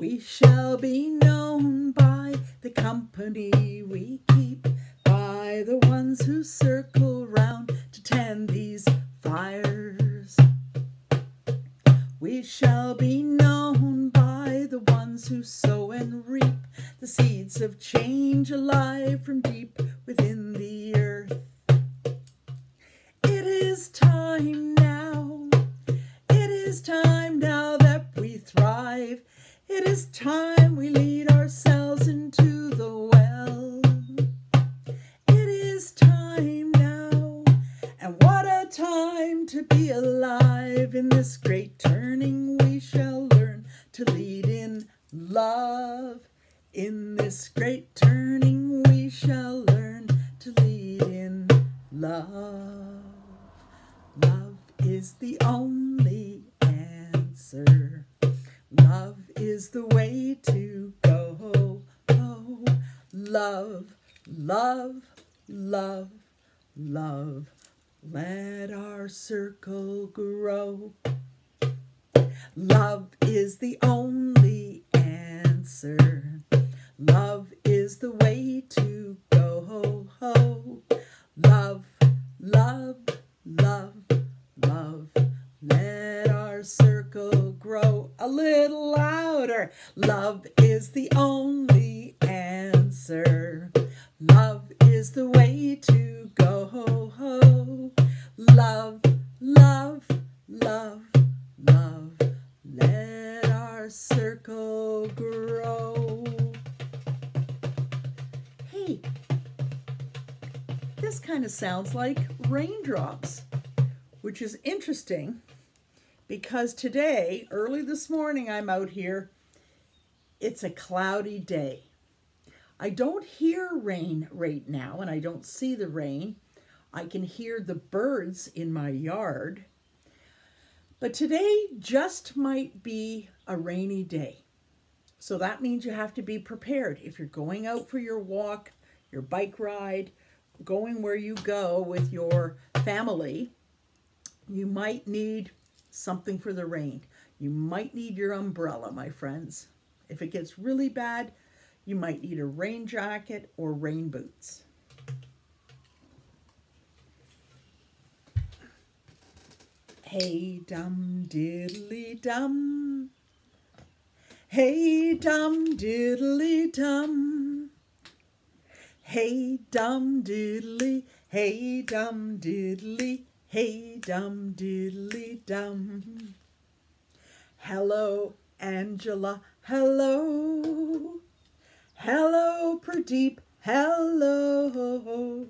We shall be known by the company we keep, by the ones who circle round to tend these fires. We shall be known by the ones who sow and reap the seeds of change alive from deep within the earth. It is time now, it is time now that we thrive. It is time we lead interesting because today, early this morning, I'm out here. It's a cloudy day. I don't hear rain right now, and I don't see the rain. I can hear the birds in my yard. But today just might be a rainy day. So that means you have to be prepared. If you're going out for your walk, your bike ride, going where you go with your family, you might need something for the rain. You might need your umbrella, my friends. If it gets really bad, you might need a rain jacket or rain boots. Hey dum diddly dum. Hey dum diddly dum. Hey dum diddly, hey dum diddly, hey dum diddly dum. Hello, Angela, hello. Hello, Pradeep, hello.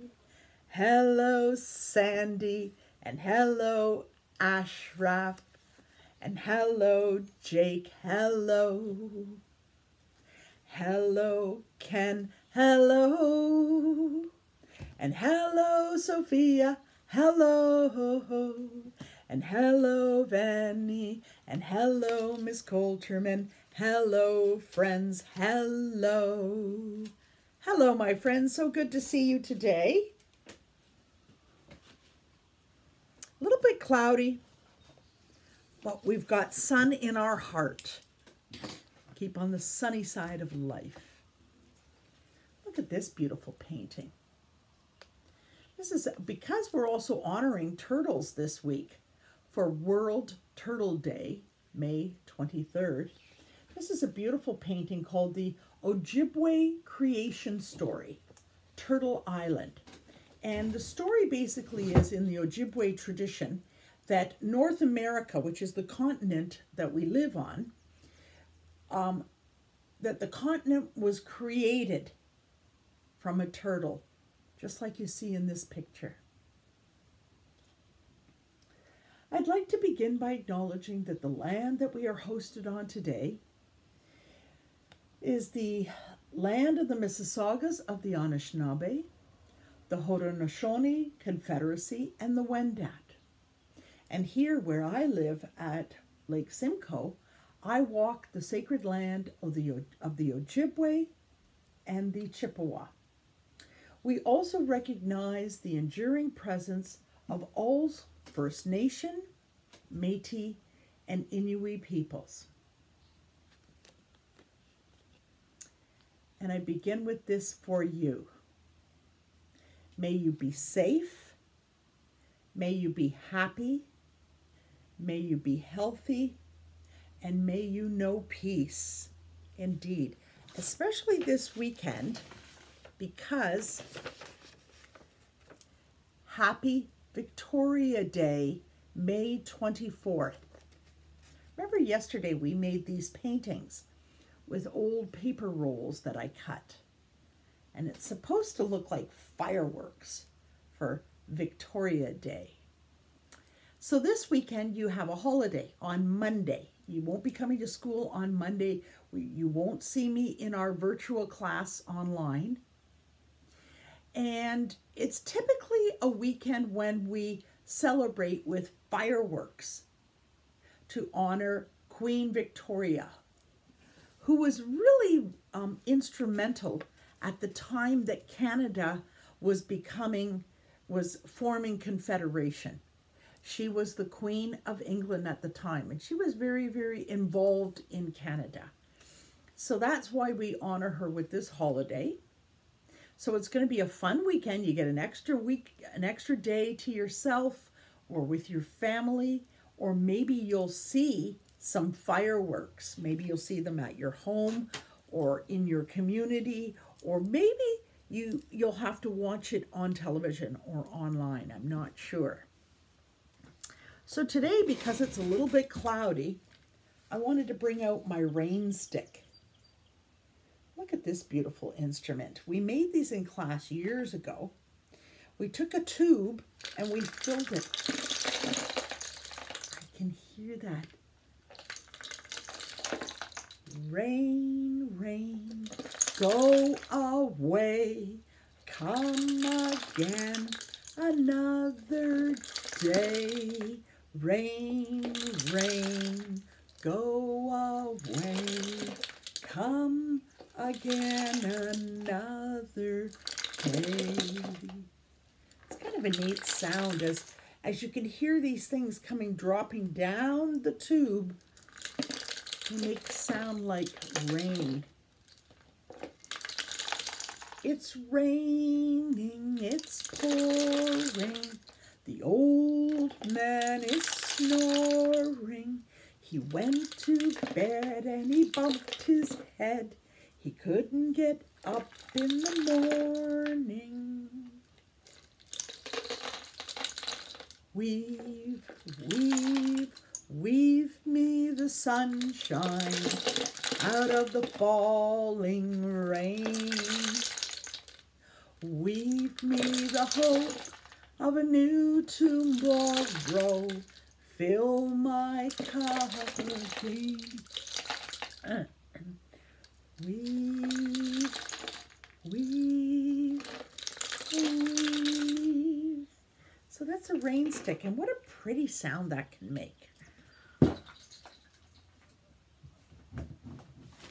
Hello, Sandy, and hello, Ashraf, and hello, Jake, hello. Hello, Ken, hello. And hello, Sophia, hello. And hello, Vanny, and hello, Miss Colterman. Hello, friends, hello. Hello, my friends, so good to see you today. A little bit cloudy, but we've got sun in our heart. Keep on the sunny side of life. Look at this beautiful painting. This is because we're also honoring turtles this week for World Turtle Day, May 23rd. This is a beautiful painting called the Ojibwe Creation Story, Turtle Island. And the story basically is in the Ojibwe tradition that North America, which is the continent that we live on, um, that the continent was created from a turtle, just like you see in this picture. I'd like to begin by acknowledging that the land that we are hosted on today is the land of the Mississaugas of the Anishinaabe, the Haudenosaunee Confederacy, and the Wendat. And here, where I live at Lake Simcoe, I walk the sacred land of the, of the Ojibwe and the Chippewa. We also recognize the enduring presence of all First Nation, Métis, and Inuit peoples. And I begin with this for you. May you be safe. May you be happy. May you be healthy. And may you know peace. Indeed. Especially this weekend because happy Victoria Day, May 24th. Remember yesterday we made these paintings with old paper rolls that I cut. And it's supposed to look like fireworks for Victoria Day. So this weekend you have a holiday on Monday. You won't be coming to school on Monday. You won't see me in our virtual class online. And it's typically a weekend when we celebrate with fireworks to honor Queen Victoria, who was really um, instrumental at the time that Canada was becoming, was forming confederation. She was the Queen of England at the time, and she was very, very involved in Canada. So that's why we honor her with this holiday. So it's going to be a fun weekend. You get an extra week, an extra day to yourself or with your family, or maybe you'll see some fireworks. Maybe you'll see them at your home or in your community, or maybe you, you'll have to watch it on television or online. I'm not sure. So today, because it's a little bit cloudy, I wanted to bring out my rain stick. Look at this beautiful instrument. We made these in class years ago. We took a tube and we filled it. I can hear that. Rain, rain, go away, come again another day. Rain, rain, go away, come again another day. It's kind of a neat sound as, as you can hear these things coming, dropping down the tube, they make sound like rain. It's raining, it's pouring, the old man is snoring. He went to bed and he bumped his head. He couldn't get up in the morning. Weave, weave, weave me the sunshine out of the falling rain. Weave me the hope of a new tomorrow. Fill my cup again. Weave, weave, weave. So that's a rain stick, and what a pretty sound that can make. There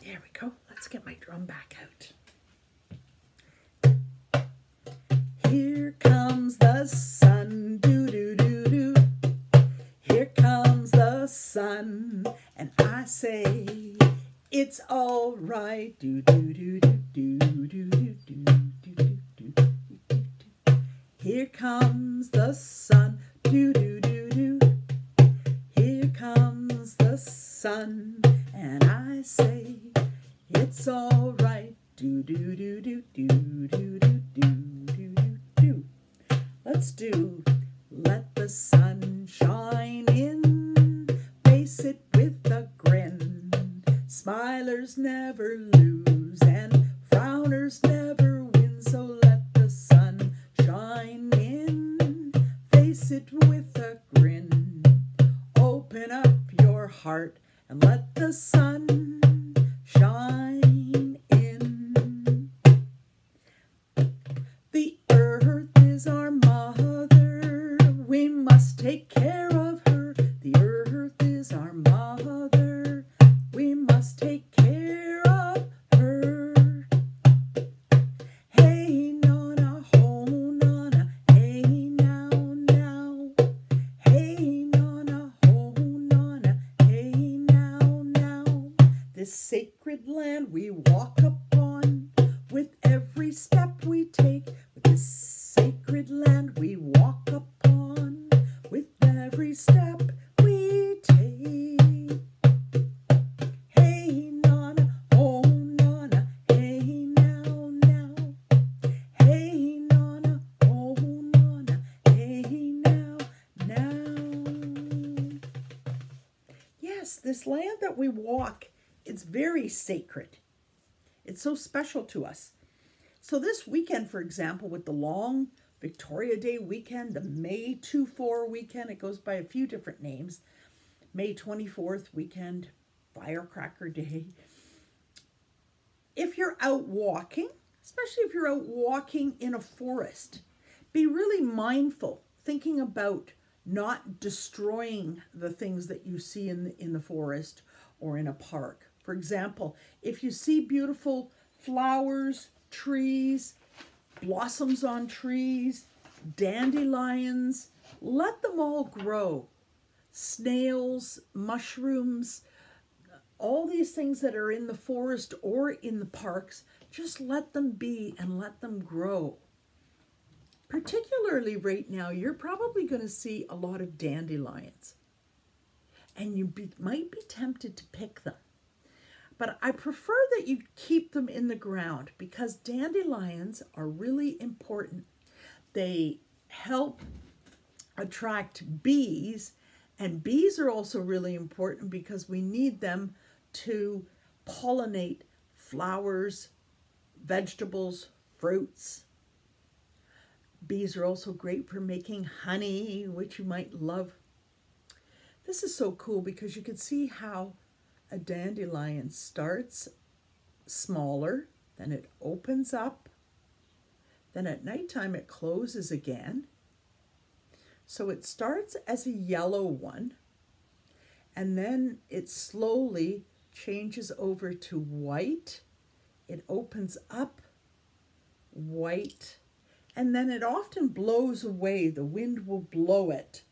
we go. Let's get my drum back out. Here comes the sun, do do do do. Here comes the sun, and I say it's all right. Do do do do do do do do do do do. Here comes the sun. Do do do do. Here comes the sun, and I say it's all right. Do do do do do do do do do do do. Let's do. Let the sun very sacred. It's so special to us. So this weekend, for example, with the long Victoria Day weekend, the May 2-4 weekend, it goes by a few different names. May 24th weekend, Firecracker Day. If you're out walking, especially if you're out walking in a forest, be really mindful, thinking about not destroying the things that you see in the, in the forest or in a park. For example, if you see beautiful flowers, trees, blossoms on trees, dandelions, let them all grow. Snails, mushrooms, all these things that are in the forest or in the parks, just let them be and let them grow. Particularly right now, you're probably going to see a lot of dandelions. And you be, might be tempted to pick them. But I prefer that you keep them in the ground because dandelions are really important. They help attract bees and bees are also really important because we need them to pollinate flowers, vegetables, fruits, Bees are also great for making honey, which you might love. This is so cool because you can see how a dandelion starts smaller, then it opens up, then at nighttime it closes again. So it starts as a yellow one, and then it slowly changes over to white. It opens up, white, and then it often blows away. The wind will blow it,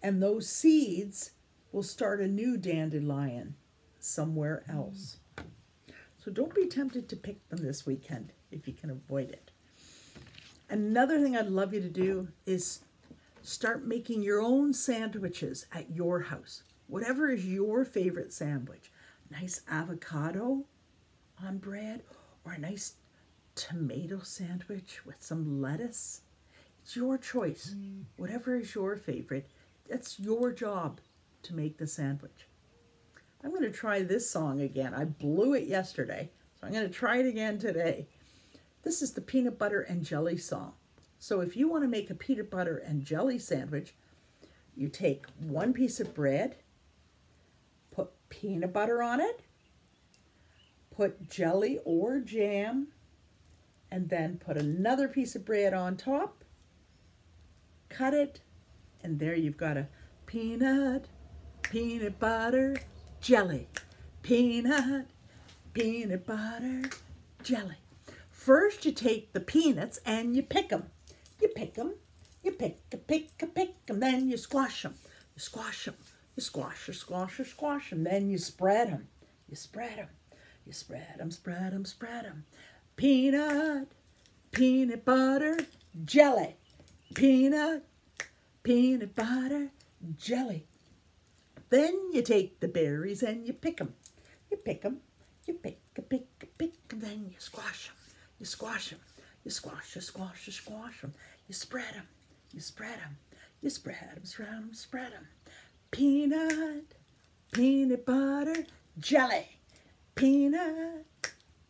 and those seeds will start a new dandelion somewhere else. So don't be tempted to pick them this weekend if you can avoid it. Another thing I'd love you to do is start making your own sandwiches at your house. Whatever is your favorite sandwich. Nice avocado on bread or a nice tomato sandwich with some lettuce. It's your choice. Mm. Whatever is your favorite, it's your job to make the sandwich. I'm going to try this song again. I blew it yesterday, so I'm going to try it again today. This is the peanut butter and jelly song. So if you want to make a peanut butter and jelly sandwich, you take one piece of bread, put peanut butter on it, put jelly or jam and then put another piece of bread on top, cut it, and there you've got a peanut, peanut butter, jelly, peanut, peanut butter, jelly. First you take the peanuts and you pick them. You pick them, you pick a pick a pick them, then you squash them. You squash them, you squash or squash or squash then you spread them. You spread them, you spread them, spread them, spread them peanut, peanut butter, jelly, peanut, peanut butter, jelly. Then you take the berries and you pick them. You pick them, you pick, a pick, a then you squash them. You squash them. You squash, you squash, you squash them. You spread them. You spread them. You spread them, spread them, spread them. Peanut, peanut butter, jelly. Peanut,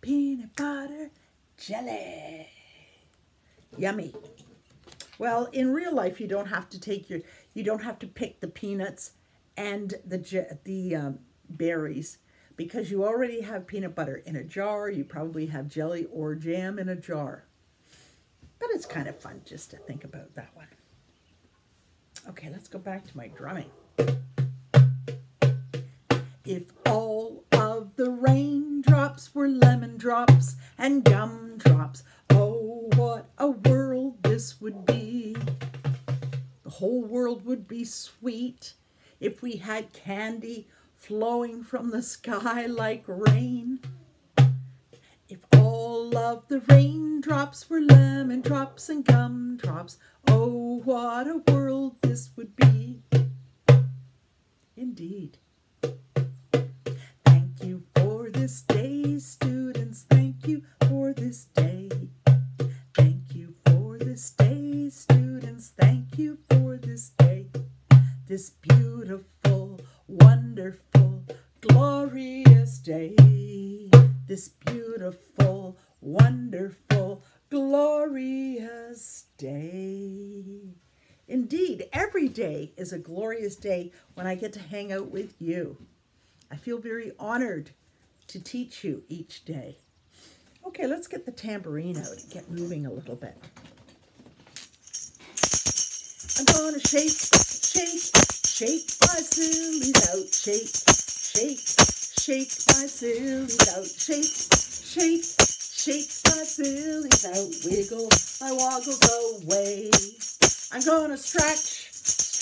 peanut butter, jelly. Yummy. Well, in real life, you don't have to take your, you don't have to pick the peanuts and the, the um, berries because you already have peanut butter in a jar. You probably have jelly or jam in a jar. But it's kind of fun just to think about that one. Okay, let's go back to my drumming. If all of the raindrops were lemon drops and gumdrops, oh, what a world this would be. The whole world would be sweet if we had candy flowing from the sky like rain. If all of the raindrops were lemon drops and gumdrops, oh, what a world this would be. Indeed. Thank you for this day, students. Thank you for this day. A glorious day when I get to hang out with you. I feel very honored to teach you each day. Okay, let's get the tambourine out and get moving a little bit. I'm gonna shake, shake, shake my sillies out. Shake, shake, shake my sillies out. Shake, shake, shake my sillies out. Wiggle my woggles away. I'm gonna stretch,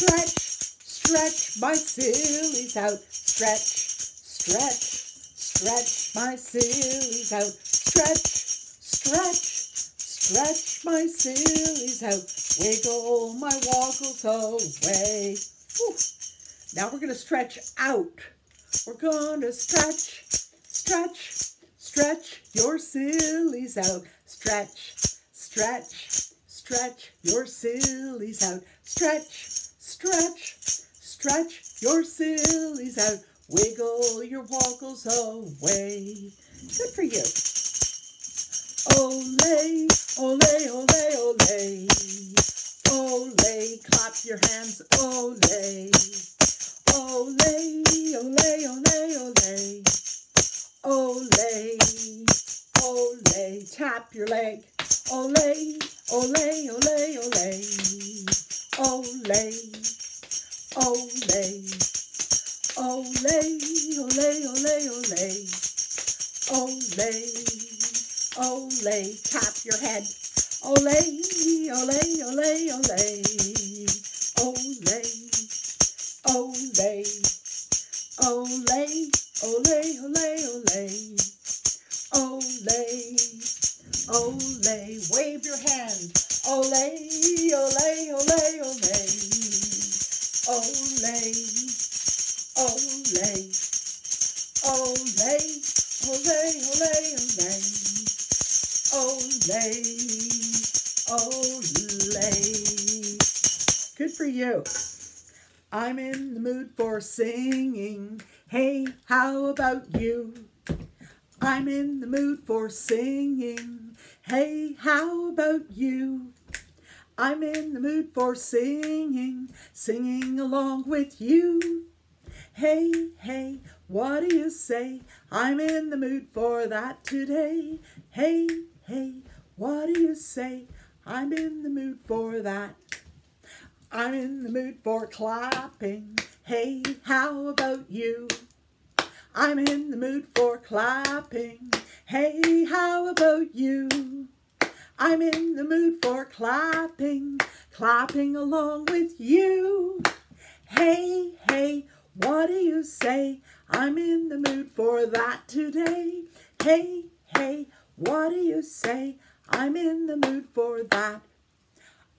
stretch, stretch my sillies out. Stretch, stretch, stretch my sillies out. Stretch, stretch, stretch my sillies out. Wiggle my woggles away. Whew. Now we're going to stretch out. We're going to stretch, stretch, stretch your sillies out. Stretch, stretch, stretch your sillies out. Stretch, stretch, stretch your sillies out. Wiggle your woggles away. Good for you. Ole, ole, ole, ole. Ole, clap your hands, ole. Ole, ole, ole, ole. Ole, ole, tap your leg. Ole, ole, ole, ole. Ole, ole. Ole, ole, ole, ole. Ole, ole, tap your head. Ole, ole, ole, ole. Ole, ole. Ole, ole, ole, ole. Ole, ole, wave your hand. Ole, ole, ole, ole. Ole, ole. Ole, ole, ole, ole. Ole, ole. Good for you. I'm in the mood for singing. Hey, how about you? I'm in the mood for singing. Hey, how about you? I'm in the mood for singing, singing along with you. Hey, hey, what do you say? I'm in the mood for that today. Hey, hey, what do you say? I'm in the mood for that. I'm in the mood for clapping. Hey, how about you? I'm in the mood for clapping. Hey, how about you? I'm in the mood for clapping, clapping along with you. Hey, hey, what do you say? I'm in the mood for that today. Hey, hey, what do you say? I'm in the mood for that.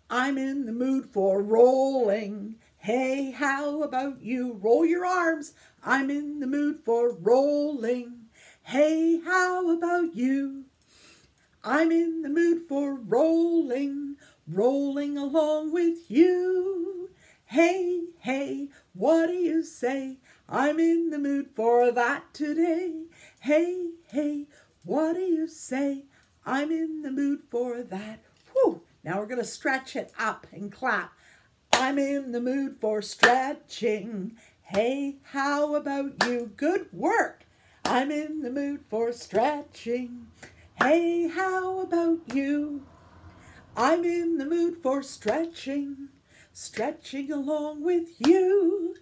I'm in the mood for rolling. Hey, how about you? Roll your arms. I'm in the mood for rolling. Hey, how about you? I'm in the mood for rolling, rolling along with you. Hey, hey, what do you say? I'm in the mood for that today. Hey, hey, what do you say? I'm in the mood for that. Whew. Now we're going to stretch it up and clap. I'm in the mood for stretching. Hey, how about you? Good work. I'm in the mood for stretching. Hey, how about you? I'm in the mood for stretching, stretching along with you.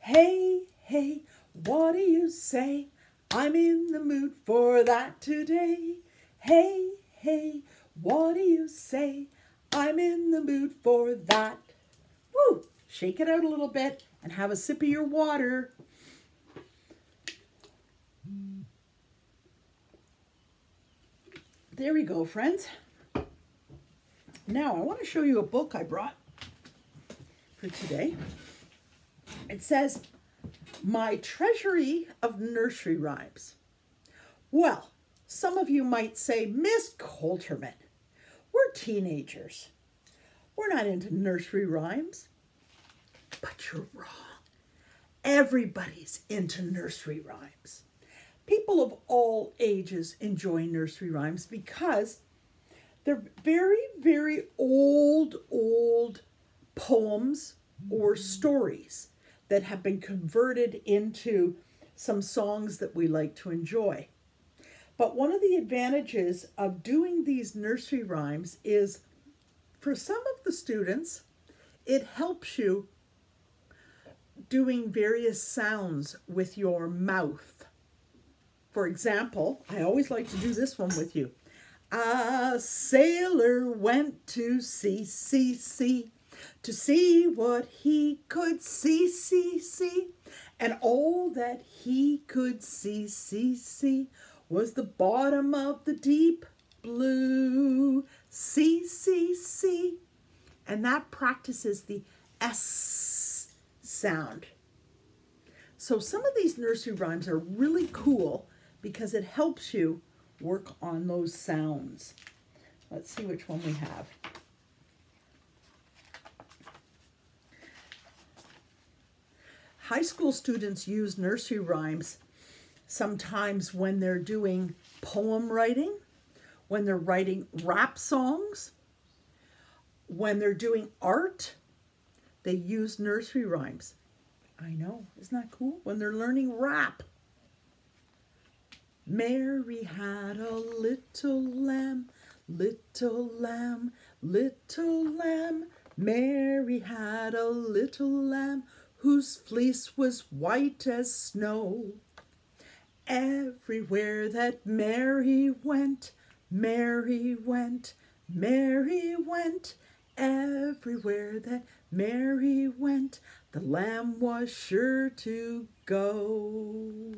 Hey, hey, what do you say? I'm in the mood for that today. Hey, hey, what do you say? I'm in the mood for that. Woo! Shake it out a little bit and have a sip of your water. There we go, friends. Now, I want to show you a book I brought for today. It says, My Treasury of Nursery Rhymes. Well, some of you might say, Miss Colterman, we're teenagers. We're not into nursery rhymes. But you're wrong. everybody's into nursery rhymes. People of all ages enjoy nursery rhymes because they're very, very old, old poems or stories that have been converted into some songs that we like to enjoy. But one of the advantages of doing these nursery rhymes is for some of the students, it helps you doing various sounds with your mouth. For example, I always like to do this one with you. A sailor went to sea, sea, sea, to see what he could see, see, see. And all that he could see, see, see was the bottom of the deep blue sea, sea, sea. And that practices the S sound. So some of these nursery rhymes are really cool because it helps you work on those sounds. Let's see which one we have. High school students use nursery rhymes sometimes when they're doing poem writing, when they're writing rap songs, when they're doing art, they use nursery rhymes. I know, isn't that cool? When they're learning rap. Mary had a little lamb, little lamb, little lamb. Mary had a little lamb whose fleece was white as snow. Everywhere that Mary went, Mary went, Mary went. Everywhere that Mary went, the lamb was sure to go.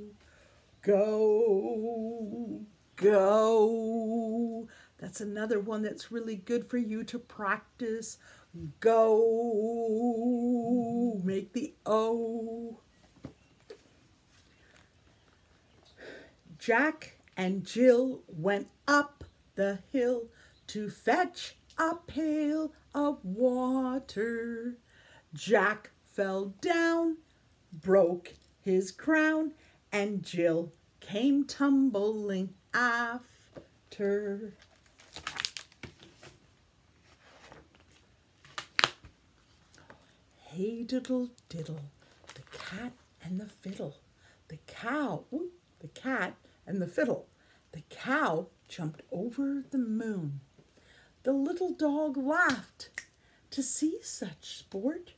Go, go. That's another one that's really good for you to practice. Go, make the O. Jack and Jill went up the hill to fetch a pail of water. Jack fell down, broke his crown, and Jill came tumbling after. Hey diddle diddle, the cat and the fiddle, the cow, the cat and the fiddle. The cow jumped over the moon. The little dog laughed to see such sport,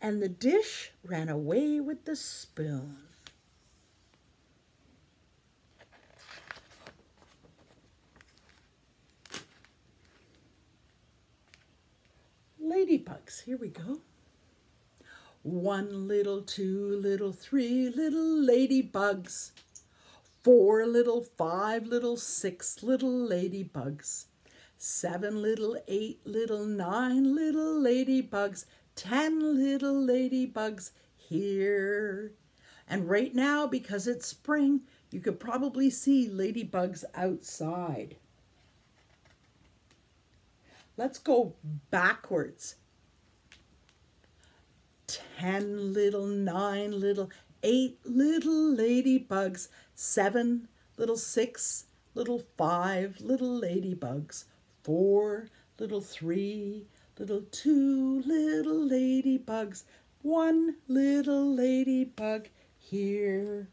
and the dish ran away with the spoon. Ladybugs, here we go. One little, two little, three little ladybugs. Four little, five little, six little ladybugs. Seven little, eight little, nine little ladybugs. Ten little ladybugs here. And right now, because it's spring, you could probably see ladybugs outside. Let's go backwards. Ten little, nine little, eight little ladybugs, seven little six little five little ladybugs, four little three little two little ladybugs, one little ladybug here.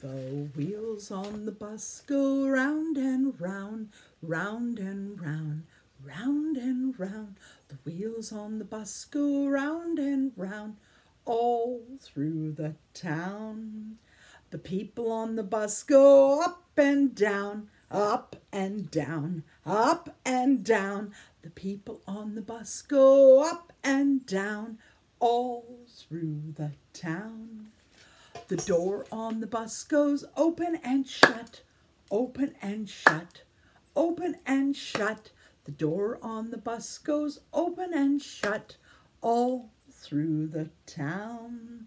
The wheels on the bus go round and round, round and round, round and round. The wheels on the bus go round and round, all through the town. The people on the bus go up and down, up and down, up and down. The people on the bus go up and down, all through the town. The door on the bus goes open and shut, open and shut, open and shut. The door on the bus goes open and shut all through the town.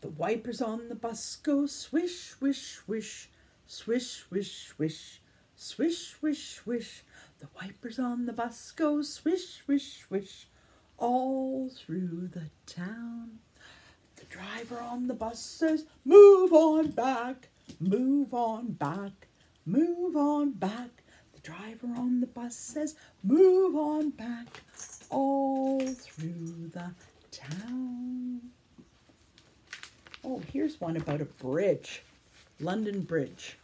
The wipers on the bus go swish, swish, swish, swish, swish, swish, swish, swish, swish. The wipers on the bus go swish, swish, swish all through the town. The driver on the bus says, Move on back, move on back, move on back. The driver on the bus says, Move on back all through the town. Oh, here's one about a bridge. London Bridge.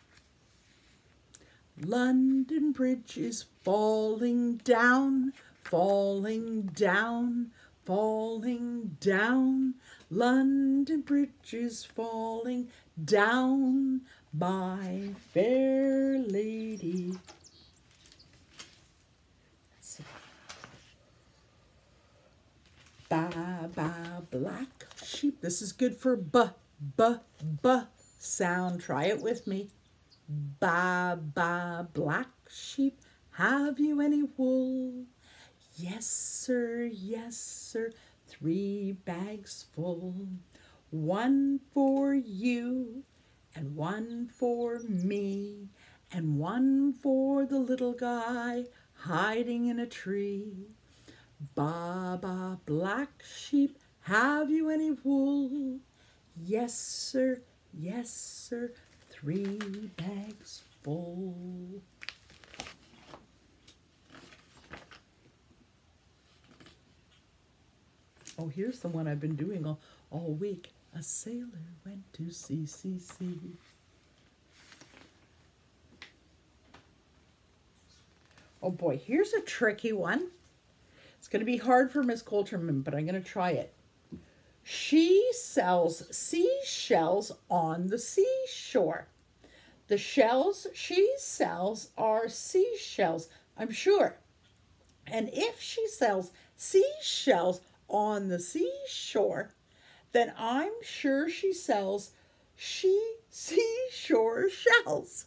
London Bridge is falling down, falling down, falling down. London Bridge is falling down, my fair lady. Let's see. Ba ba black sheep. This is good for b b b sound. Try it with me. Ba ba black sheep. Have you any wool? Yes, sir, yes, sir. Three bags full. One for you, and one for me, and one for the little guy hiding in a tree. Ba ba black sheep, have you any wool? Yes, sir, yes, sir. Three bags full. Oh, here's the one I've been doing all, all week. A sailor went to sea, sea, sea. Oh boy, here's a tricky one. Going to be hard for Miss Colterman, but I'm going to try it. She sells seashells on the seashore. The shells she sells are seashells, I'm sure. And if she sells seashells on the seashore, then I'm sure she sells she seashore shells.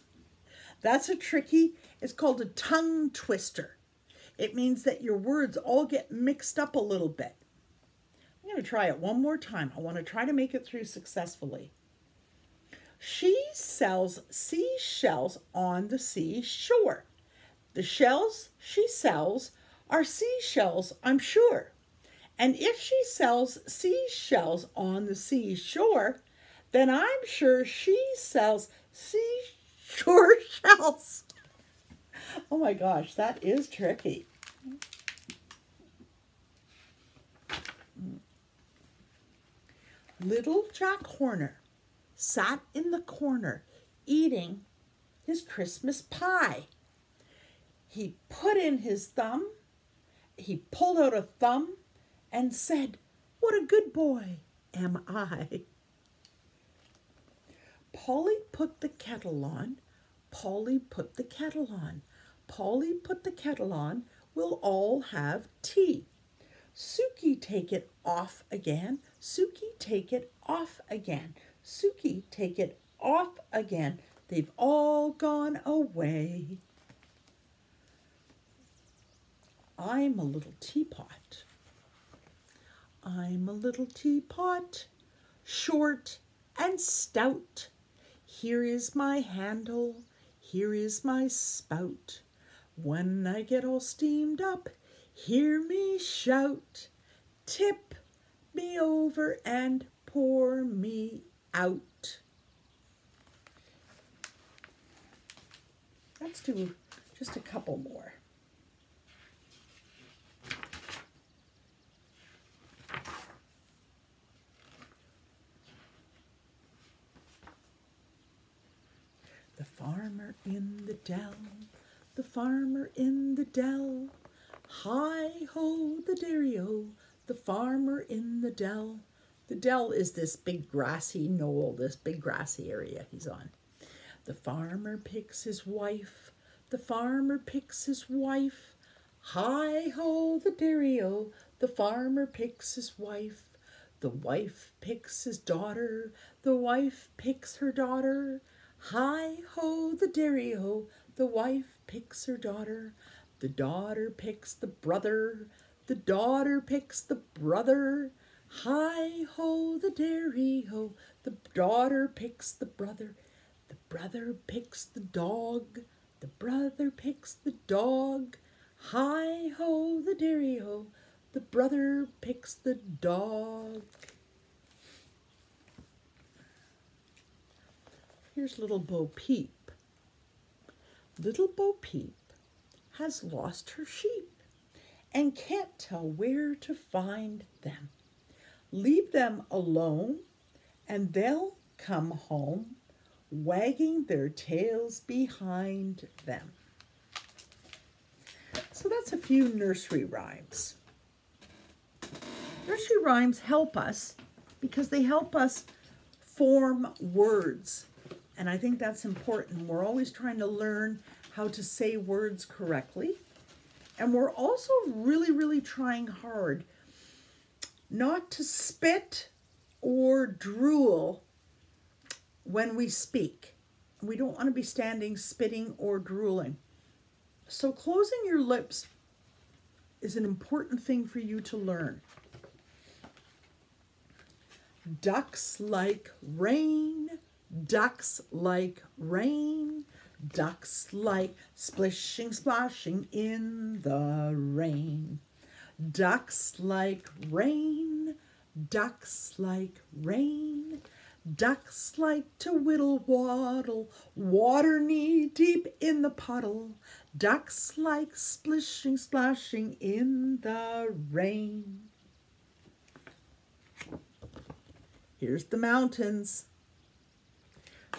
That's a tricky, it's called a tongue twister. It means that your words all get mixed up a little bit. I'm going to try it one more time. I want to try to make it through successfully. She sells seashells on the seashore. The shells she sells are seashells, I'm sure. And if she sells seashells on the seashore, then I'm sure she sells seashore shells. Oh my gosh, that is tricky. Mm. Little Jack Horner sat in the corner eating his Christmas pie. He put in his thumb, he pulled out a thumb and said, What a good boy am I. Polly put the kettle on. Polly put the kettle on. Polly put the kettle on. We'll all have tea. Suki take it off again. Suki take it off again. Suki take it off again. They've all gone away. I'm a little teapot. I'm a little teapot, short and stout. Here is my handle, here is my spout. When I get all steamed up, hear me shout. Tip me over and pour me out. Let's do just a couple more. The farmer in the dell, the farmer in the dell. Hi ho, the dairy-o, the farmer in the dell. The dell is this big grassy knoll, this big grassy area he's on. The farmer picks his wife, the farmer picks his wife. Hi ho, the dairy-o, the farmer picks his wife. The wife picks his daughter, the wife picks her daughter. Hi ho, the dairy-o, the wife picks her daughter. The daughter picks the brother, the daughter picks the brother. Hi ho, the dairy ho, the daughter picks the brother. The brother picks the dog, The brother picks the dog. Hi ho, the dairy ho. The brother picks the dog. Here's little Bo Peep. Little Bo Peep has lost her sheep and can't tell where to find them. Leave them alone and they'll come home wagging their tails behind them. So that's a few nursery rhymes. Nursery rhymes help us because they help us form words. And I think that's important. We're always trying to learn how to say words correctly. And we're also really, really trying hard not to spit or drool when we speak. We don't want to be standing, spitting, or drooling. So closing your lips is an important thing for you to learn. Ducks like rain, ducks like rain, ducks like splishing, splashing in the rain. Ducks like rain, ducks like rain, Ducks like to whittle waddle, water knee deep in the puddle. Ducks like splishing, splashing in the rain. Here's the mountains.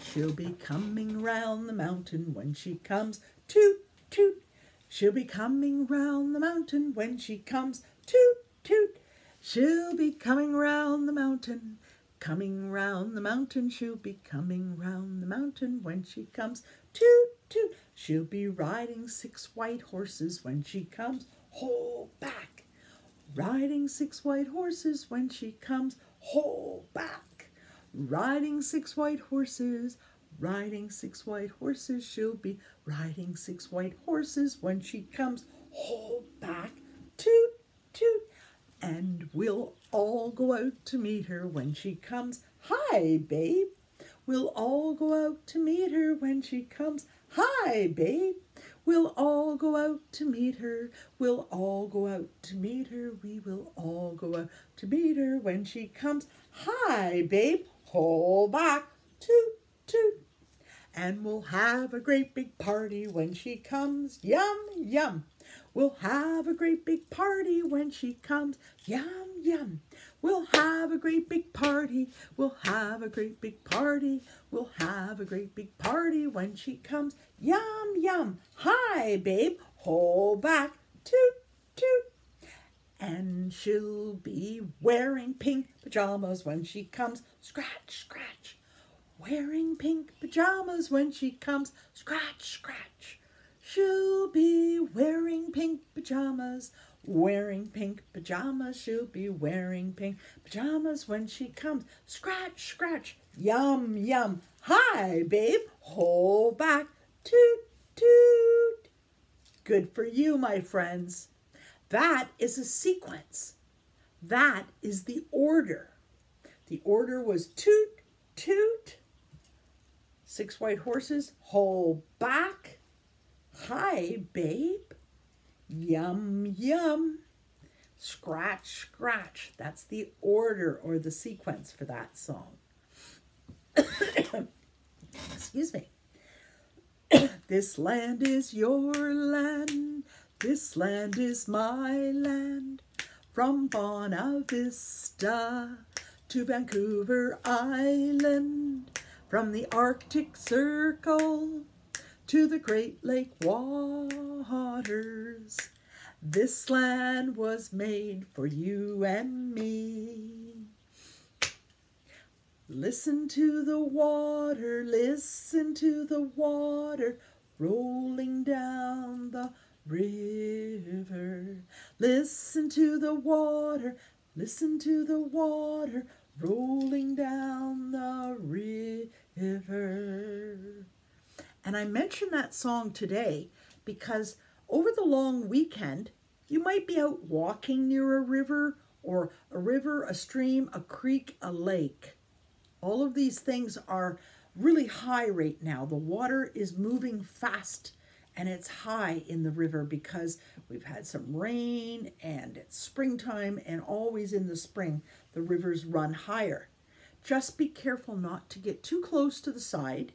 She'll be coming round the mountain when she comes. Toot, toot. She'll be coming round the mountain when she comes. Toot, toot. She'll be coming round the mountain Coming round the mountain, she'll be coming round the mountain when she comes. Toot, toot, she'll be riding six white horses when she comes. Hold back. Riding six white horses when she comes. Hold back. Riding six white horses. Riding six white horses. She'll be riding six white horses when she comes. Hold back. Toot, toot. And we'll all go out to meet her when she comes. Hi, babe. We'll all go out to meet her when she comes. Hi, babe. We'll all go out to meet her. We'll all go out to meet her. We will all go out to meet her when she comes. Hi, babe. Hold back. Toot, toot. And we'll have a great big party when she comes. Yum, yum. We'll have a great big party when she comes. Yum, yum. We'll have a great big party. We'll have a great big party. We'll have a great big party when she comes. Yum, yum. Hi, babe. Hold back. Toot, toot. And she'll be wearing pink pajamas when she comes. Scratch, scratch. Wearing pink pajamas when she comes. Scratch, scratch. She'll be wearing pink pajamas, wearing pink pajamas. She'll be wearing pink pajamas when she comes. Scratch, scratch, yum, yum. Hi, babe, hold back, toot, toot. Good for you, my friends. That is a sequence. That is the order. The order was toot, toot, six white horses, hold back, Hi, babe. Yum, yum. Scratch, scratch. That's the order or the sequence for that song. Excuse me. this land is your land. This land is my land. From Bonavista to Vancouver Island. From the Arctic Circle to the Great Lake waters. This land was made for you and me. Listen to the water, listen to the water rolling down the river. Listen to the water, listen to the water rolling down the river. And I mention that song today because over the long weekend, you might be out walking near a river or a river, a stream, a creek, a lake. All of these things are really high right now. The water is moving fast and it's high in the river because we've had some rain and it's springtime and always in the spring the rivers run higher. Just be careful not to get too close to the side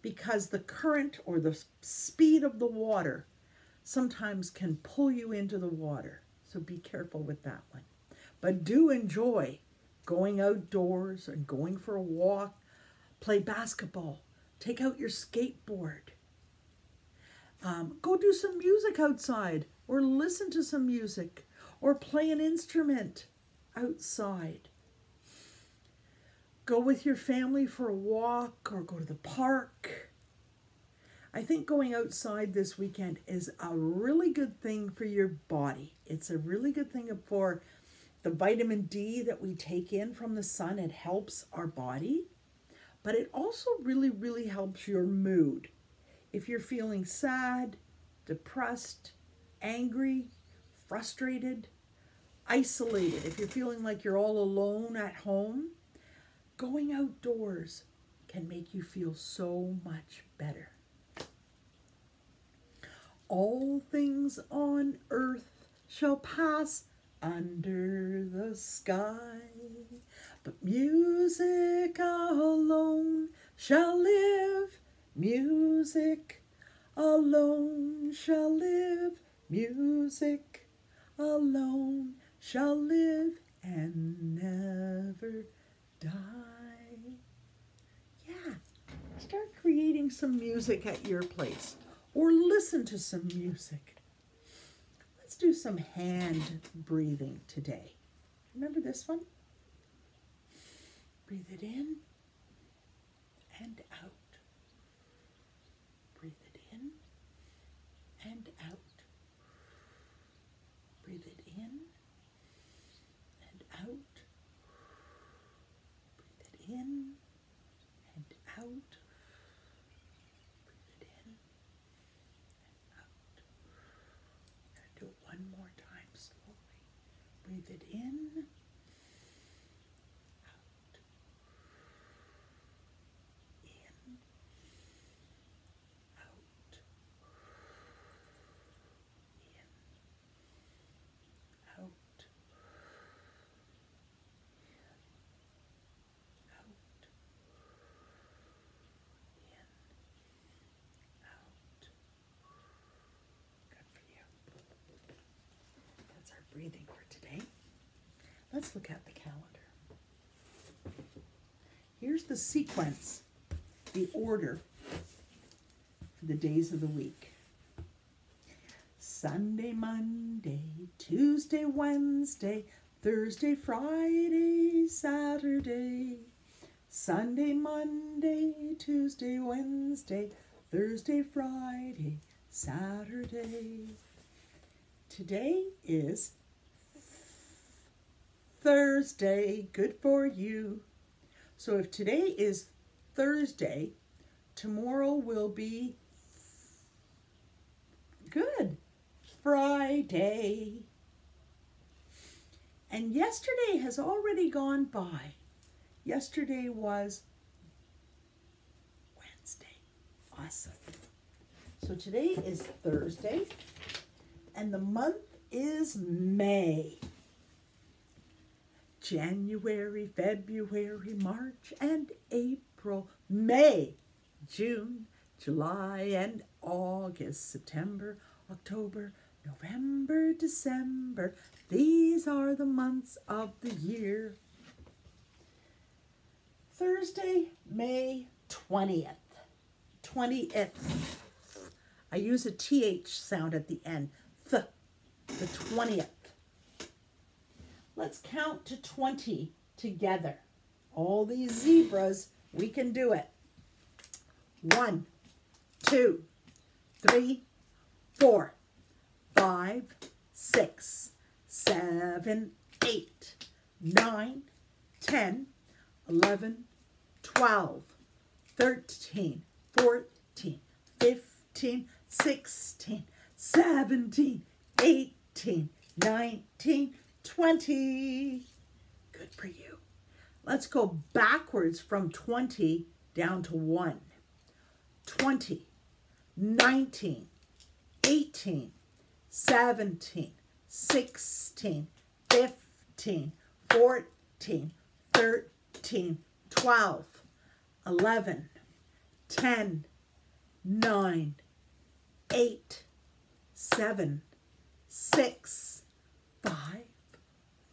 because the current or the speed of the water sometimes can pull you into the water. So be careful with that one. But do enjoy going outdoors and going for a walk, play basketball, take out your skateboard um, go do some music outside or listen to some music or play an instrument outside. Go with your family for a walk or go to the park. I think going outside this weekend is a really good thing for your body. It's a really good thing for the vitamin D that we take in from the sun. It helps our body, but it also really, really helps your mood. If you're feeling sad, depressed, angry, frustrated, isolated, if you're feeling like you're all alone at home, going outdoors can make you feel so much better. All things on earth shall pass under the sky, but music alone shall live Music alone shall live, music alone shall live and never die. Yeah, start creating some music at your place or listen to some music. Let's do some hand breathing today. Remember this one? Breathe it in and out. and out. Breathe it in and out. Breathe it in and out. Breathe it in and out. do it one more time slowly. Breathe it in breathing for today. Let's look at the calendar. Here's the sequence, the order for the days of the week. Sunday, Monday, Tuesday, Wednesday, Thursday, Friday, Saturday. Sunday, Monday, Tuesday, Wednesday, Thursday, Friday, Saturday. Today is Thursday. Good for you. So if today is Thursday, tomorrow will be good. Friday. And yesterday has already gone by. Yesterday was Wednesday. Awesome. So today is Thursday, and the month is May. January, February, March, and April, May, June, July, and August, September, October, November, December. These are the months of the year. Thursday, May 20th. 20th. I use a TH sound at the end. Th, the 20th. Let's count to 20 together. All these zebras, we can do it. One, two, three, four, five, six, seven, eight, nine, ten, eleven, twelve, thirteen, fourteen, fifteen, sixteen, seventeen, eighteen, nineteen. 20. Good for you. Let's go backwards from 20 down to 1. 20, 19, 18, 17, 16, 15, 14, 13, 12, 11, 10, 9, 8, 7, 6, 5,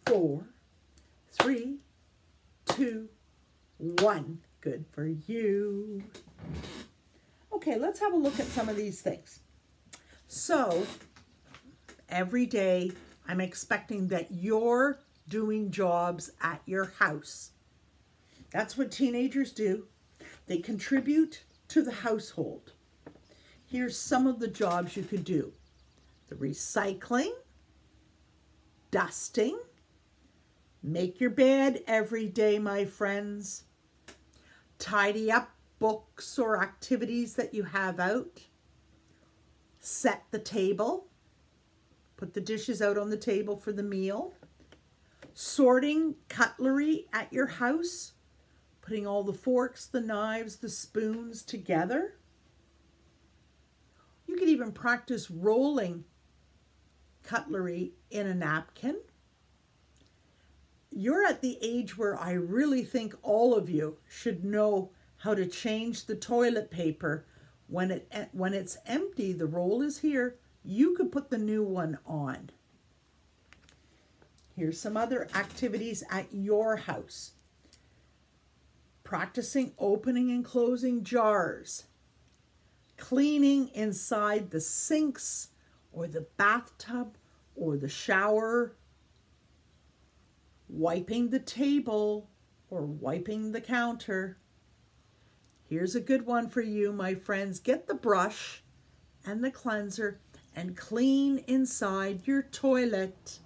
4, 3, 2, 1. Good for you. Okay, let's have a look at some of these things. So, every day I'm expecting that you're doing jobs at your house. That's what teenagers do. They contribute to the household. Here's some of the jobs you could do. The recycling, dusting, make your bed every day, my friends. Tidy up books or activities that you have out. Set the table. Put the dishes out on the table for the meal. Sorting cutlery at your house. Putting all the forks, the knives, the spoons together. You could even practice rolling cutlery in a napkin. You're at the age where I really think all of you should know how to change the toilet paper. When it eh, when it's empty the roll is here you could put the new one on. Here's some other activities at your house. Practicing opening and closing jars. Cleaning inside the sinks or the bathtub or the shower wiping the table or wiping the counter Here's a good one for you, my friends. Get the brush and the cleanser and clean inside your toilet.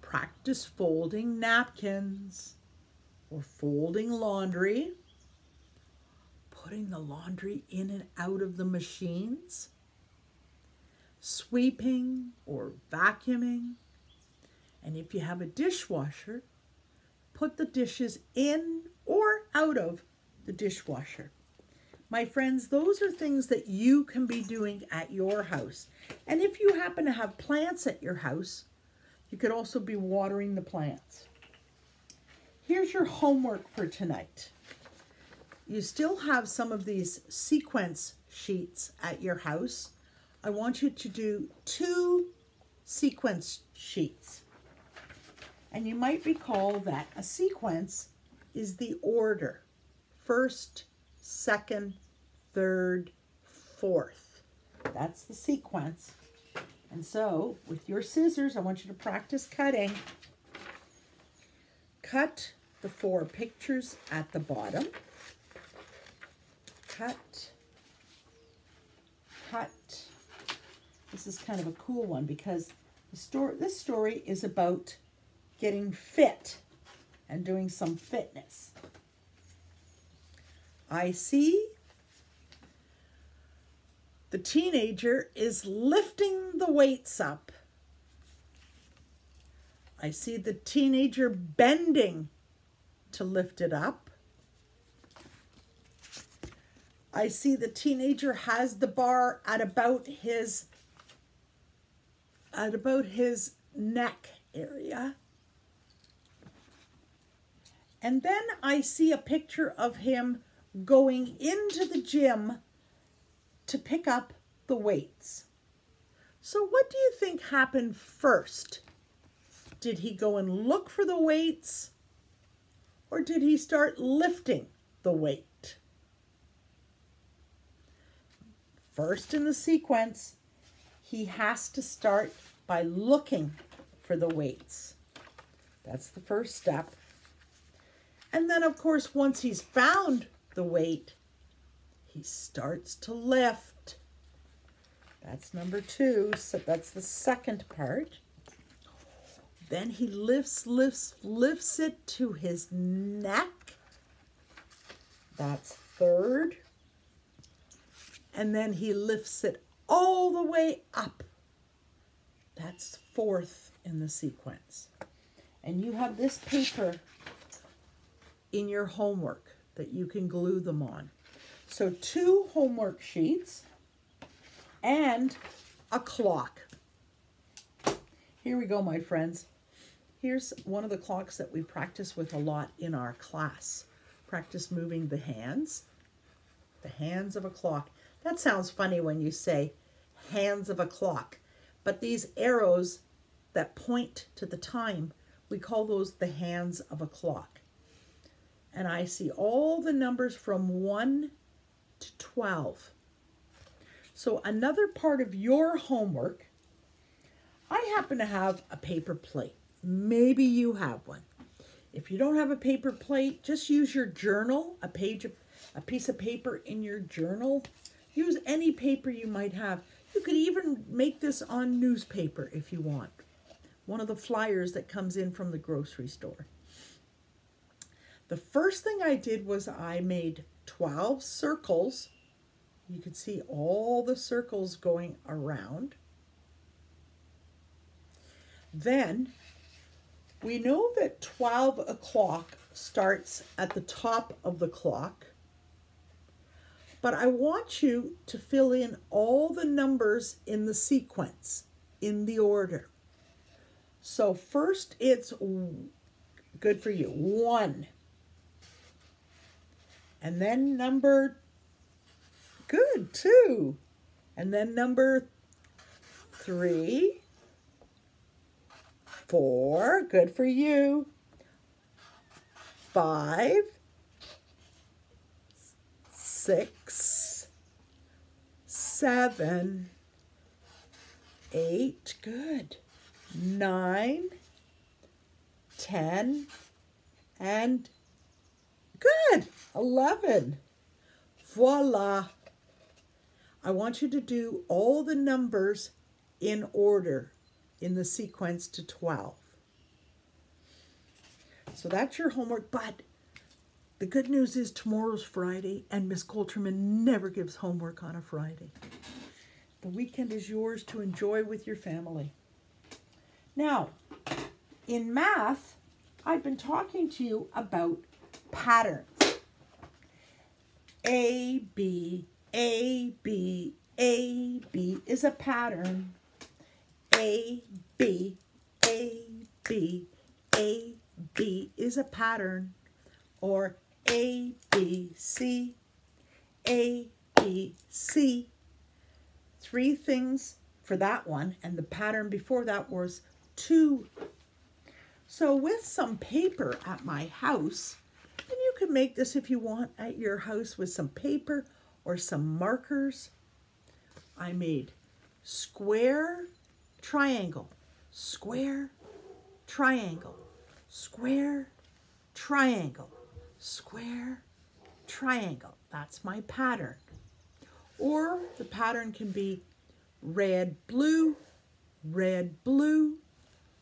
Practice folding napkins or folding laundry. Putting the laundry in and out of the machines. Sweeping or vacuuming. And if you have a dishwasher, put the dishes in or out of the dishwasher. My friends, those are things that you can be doing at your house. And if you happen to have plants at your house, you could also be watering the plants. Here's your homework for tonight. You still have some of these sequence sheets at your house. I want you to do two sequence sheets. And you might recall that a sequence is the order. First, second, third, fourth. That's the sequence. And so, with your scissors, I want you to practice cutting. Cut the four pictures at the bottom. Cut. Cut. This is kind of a cool one because the story, this story is about getting fit and doing some fitness. I see the teenager is lifting the weights up. I see the teenager bending to lift it up. I see the teenager has the bar at about his at about his neck area. And then I see a picture of him going into the gym to pick up the weights. So what do you think happened first? Did he go and look for the weights or did he start lifting the weight? First in the sequence, he has to start by looking for the weights. That's the first step. And then, of course, once he's found the weight, he starts to lift. That's number two. So that's the second part. Then he lifts, lifts, lifts it to his neck. That's third. And then he lifts it all the way up. That's fourth in the sequence. And you have this paper in your homework that you can glue them on. So two homework sheets. and a clock. Here we go, my friends. Here's one of the clocks that we practice with a lot in our class. Practice moving the hands, the hands of a clock. That sounds funny when you say hands of a clock, but these arrows that point to the time, we call those the hands of a clock. And I see all the numbers from 1 to 12. So another part of your homework, I happen to have a paper plate. Maybe you have one. If you don't have a paper plate, just use your journal, a page of, a piece of paper in your journal. Use any paper you might have. You could even make this on newspaper if you want. One of the flyers that comes in from the grocery store. The first thing I did was I made 12 circles. You can see all the circles going around. Then we know that 12 o'clock starts at the top of the clock, but I want you to fill in all the numbers in the sequence, in the order. So first it's good for you, one. And then number, good, two. And then number three four, good for you. Five, six, seven, eight, good. Nine, ten, and good. Eleven. Voila. I want you to do all the numbers in order in the sequence to 12. So that's your homework, but the good news is tomorrow's Friday and Miss Colterman never gives homework on a Friday. The weekend is yours to enjoy with your family. Now, in math, I've been talking to you about patterns. A, B, A, B, A, B is a pattern. A, B, A, B, A, B is a pattern. Or A, B, C, A, B, C. Three things for that one, and the pattern before that was two. So with some paper at my house, can make this if you want at your house with some paper or some markers, I made square triangle, square, triangle, square, triangle, square, triangle. That's my pattern. Or the pattern can be red, blue, red, blue,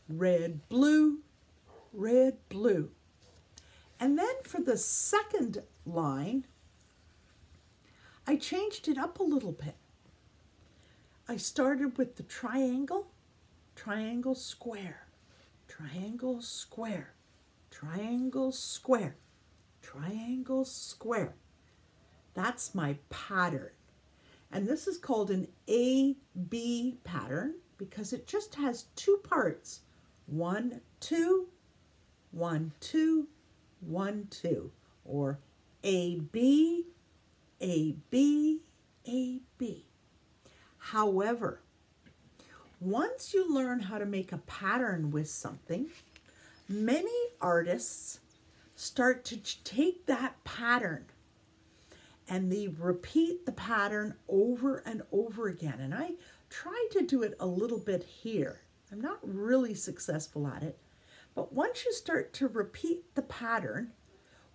red, blue, red, blue. And then for the second line, I changed it up a little bit. I started with the triangle, triangle, square, triangle, square, triangle, square, triangle, square. That's my pattern. And this is called an A-B pattern because it just has two parts. One, two, one, two, one, two. Or A-B, A-B, A-B. However, once you learn how to make a pattern with something, many artists start to take that pattern and they repeat the pattern over and over again. And I try to do it a little bit here. I'm not really successful at it. But once you start to repeat the pattern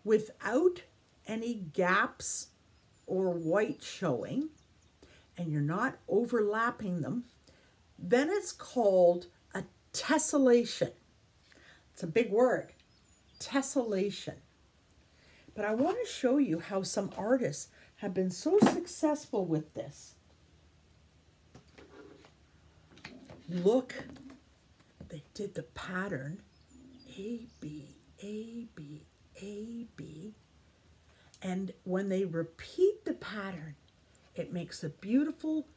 without any gaps or white showing, and you're not overlapping them, then it's called a tessellation. It's a big word, tessellation. But I want to show you how some artists have been so successful with this. Look, they did the pattern A, B, A, B, A, B. And when they repeat the pattern, it makes a beautiful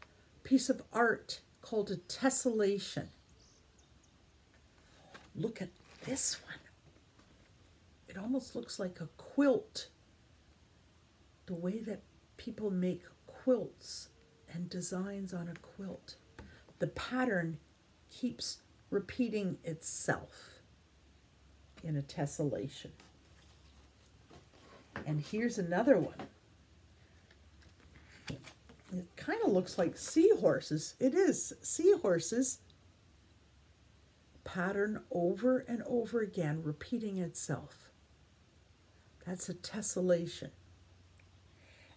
piece of art called a tessellation. Look at this one. It almost looks like a quilt. The way that people make quilts and designs on a quilt. The pattern keeps repeating itself in a tessellation. And here's another one. It kind of looks like seahorses. It is seahorses pattern over and over again, repeating itself. That's a tessellation.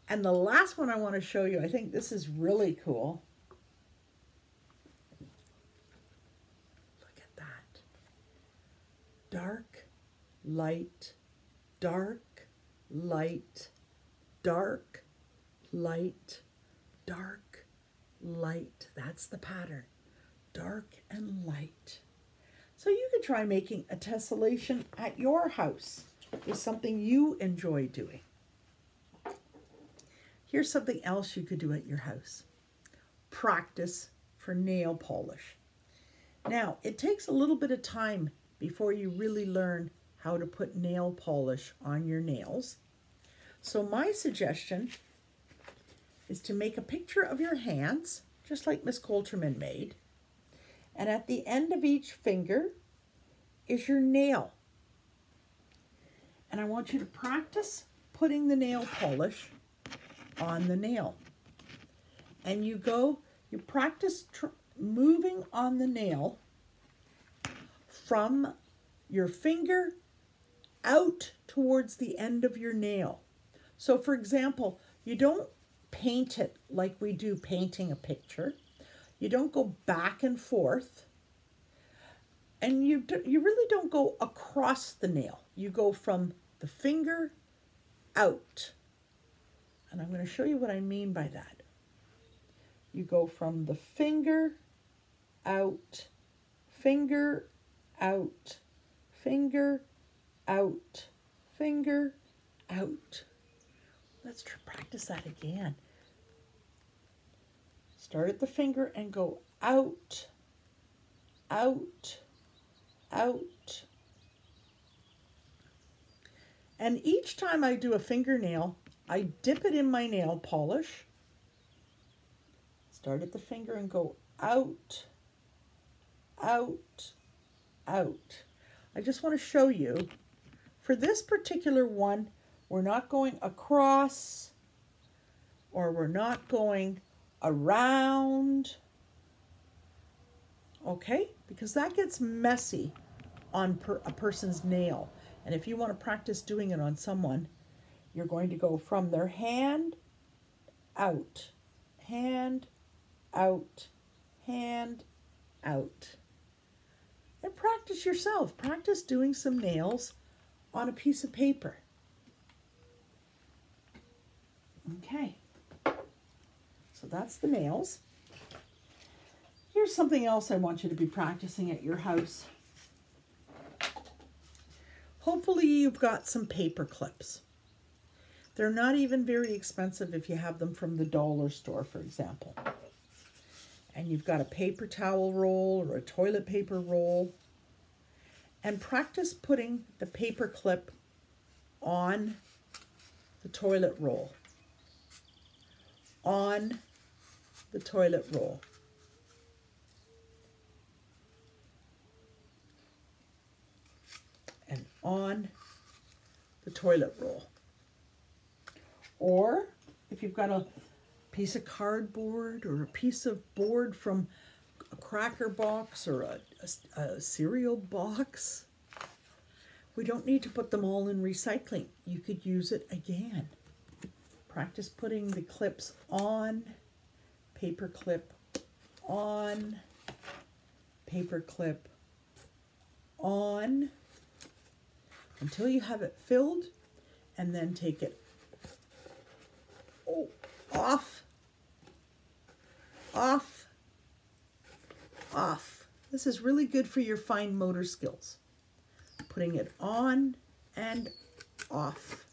And the last one I want to show you, I think this is really cool. Look at that. Dark, light, dark, light, dark, light, dark, light. That's the pattern. Dark and light. So you could try making a tessellation at your house with something you enjoy doing. Here's something else you could do at your house. Practice for nail polish. Now, it takes a little bit of time before you really learn how to put nail polish on your nails. So my suggestion is to make a picture of your hands, just like Miss Colterman made. And at the end of each finger is your nail. And I want you to practice putting the nail polish on the nail. And you go, you practice moving on the nail from your finger out towards the end of your nail. So for example, you don't paint it like we do painting a picture. You don't go back and forth. And you, you really don't go across the nail. You go from the finger out. And I'm going to show you what I mean by that. You go from the finger out, finger out, finger out, finger out. Let's practice that again. Start at the finger and go out, out, out. And each time I do a fingernail, I dip it in my nail polish. Start at the finger and go out, out, out. I just want to show you, for this particular one, we're not going across or we're not going around. Okay? Because that gets messy on per, a person's nail. And if you want to practice doing it on someone, you're going to go from their hand out, hand out, hand out. And practice yourself. Practice doing some nails on a piece of paper. Okay, so that's the nails. Here's something else I want you to be practicing at your house. Hopefully you've got some paper clips. They're not even very expensive if you have them from the dollar store, for example. And you've got a paper towel roll or a toilet paper roll. And practice putting the paper clip on the toilet roll on the toilet roll. And on the toilet roll. Or if you've got a piece of cardboard or a piece of board from a cracker box or a, a, a cereal box, we don't need to put them all in recycling. You could use it again. Practice putting the clips on, paper clip on, paper clip on, until you have it filled, and then take it oh, off, off, off. This is really good for your fine motor skills. Putting it on and off.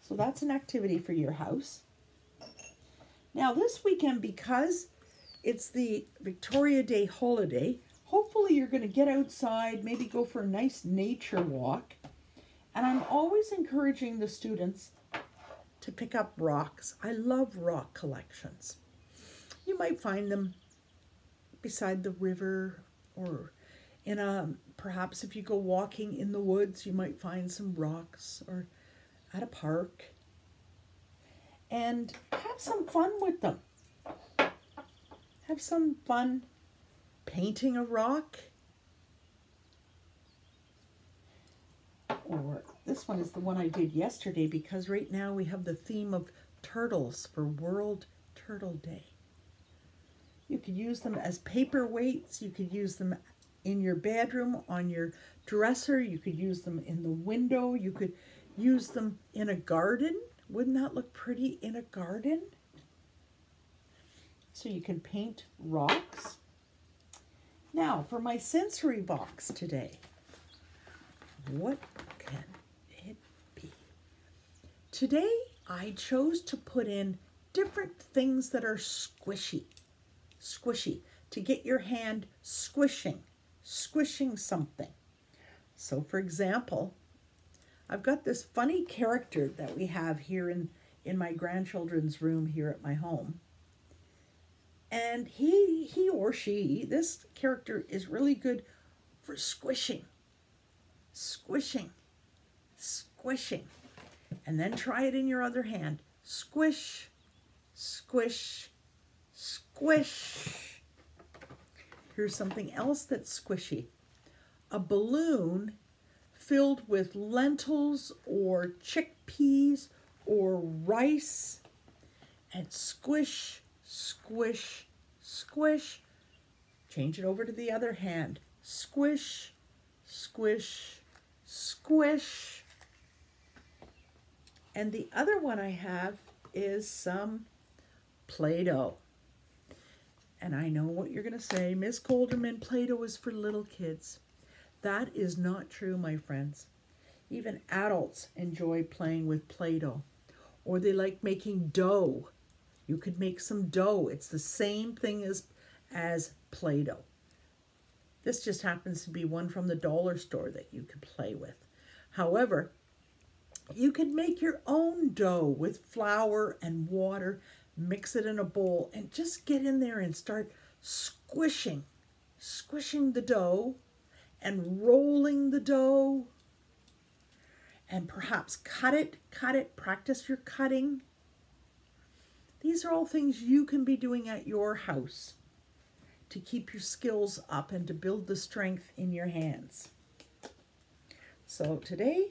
So that's an activity for your house. Now this weekend, because it's the Victoria Day holiday, hopefully you're going to get outside, maybe go for a nice nature walk. And I'm always encouraging the students to pick up rocks. I love rock collections. You might find them beside the river or in a perhaps if you go walking in the woods you might find some rocks or at a park. And have some fun with them. Have some fun painting a rock. Or this one is the one I did yesterday because right now we have the theme of turtles for World Turtle Day. You could use them as paperweights. You could use them in your bedroom, on your dresser. You could use them in the window. You could use them in a garden. Wouldn't that look pretty in a garden? So you can paint rocks. Now for my sensory box today. What can it be? Today I chose to put in different things that are squishy squishy, to get your hand squishing, squishing something. So for example, I've got this funny character that we have here in, in my grandchildren's room here at my home. And he, he or she, this character is really good for squishing, squishing, squishing. And then try it in your other hand. Squish, squish, Squish. Here's something else that's squishy. A balloon filled with lentils or chickpeas or rice and squish, squish, squish. Change it over to the other hand. Squish, squish, squish. And the other one I have is some Play-Doh. And I know what you're going to say. Miss Colterman, Play-Doh is for little kids. That is not true, my friends. Even adults enjoy playing with Play-Doh. Or they like making dough. You could make some dough. It's the same thing as, as Play-Doh. This just happens to be one from the dollar store that you could play with. However, you could make your own dough with flour and water mix it in a bowl, and just get in there and start squishing, squishing the dough and rolling the dough and perhaps cut it, cut it, practice your cutting. These are all things you can be doing at your house to keep your skills up and to build the strength in your hands. So today,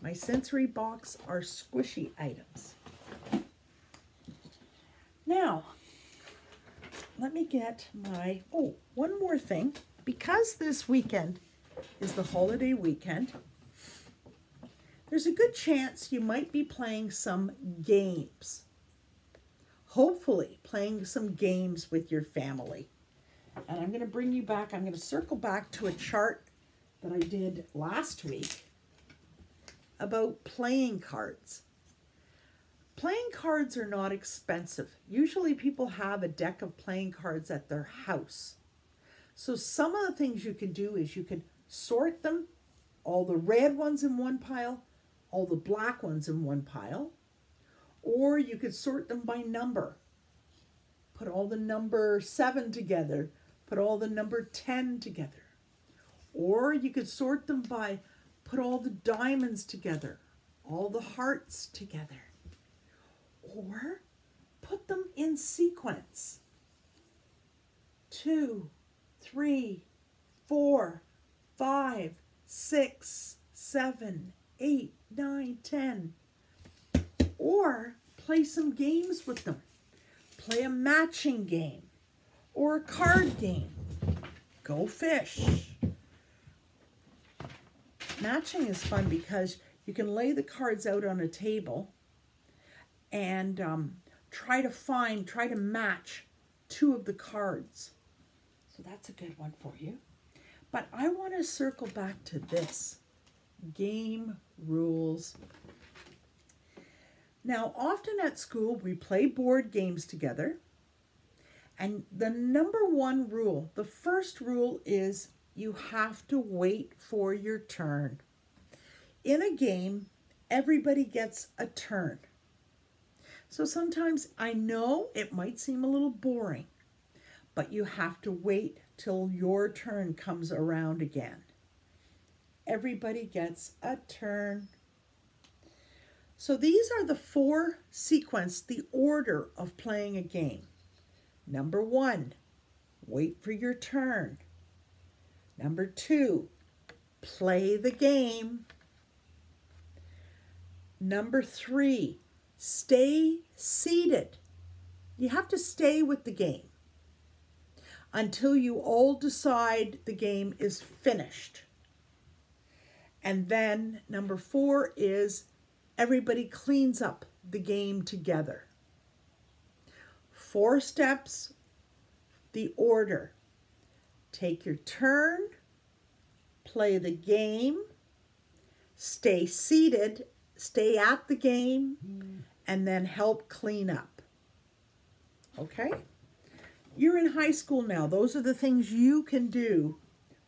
my sensory box are squishy items. Now, let me get my, oh, one more thing. Because this weekend is the holiday weekend, there's a good chance you might be playing some games. Hopefully playing some games with your family. And I'm going to bring you back, I'm going to circle back to a chart that I did last week about playing cards. Playing cards are not expensive. Usually people have a deck of playing cards at their house. So some of the things you can do is you can sort them, all the red ones in one pile, all the black ones in one pile, or you could sort them by number. Put all the number seven together, put all the number 10 together. Or you could sort them by, put all the diamonds together, all the hearts together or put them in sequence. Two, three, four, five, six, seven, eight, nine, ten. Or play some games with them. Play a matching game or a card game. Go fish. Matching is fun because you can lay the cards out on a table and um, try to find, try to match two of the cards. So that's a good one for you. But I want to circle back to this game rules. Now, often at school, we play board games together. And the number one rule, the first rule is you have to wait for your turn. In a game, everybody gets a turn. So sometimes I know it might seem a little boring, but you have to wait till your turn comes around again. Everybody gets a turn. So these are the four sequence, the order of playing a game. Number one, wait for your turn. Number two, play the game. Number three, stay seated. You have to stay with the game until you all decide the game is finished. And then number four is everybody cleans up the game together. Four steps, the order. Take your turn, play the game, stay seated, stay at the game, hmm. And then help clean up. Okay? You're in high school now. Those are the things you can do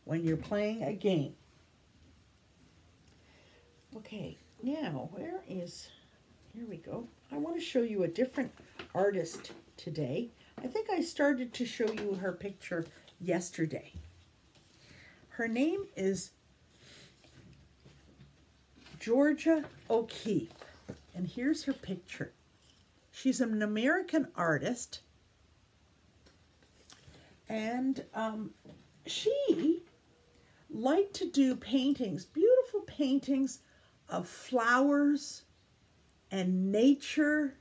when you're playing a game. Okay, now where is, here we go. I want to show you a different artist today. I think I started to show you her picture yesterday. Her name is Georgia O'Keeffe, and here's her picture. She's an American artist, and um, she liked to do paintings, beautiful paintings of flowers and nature.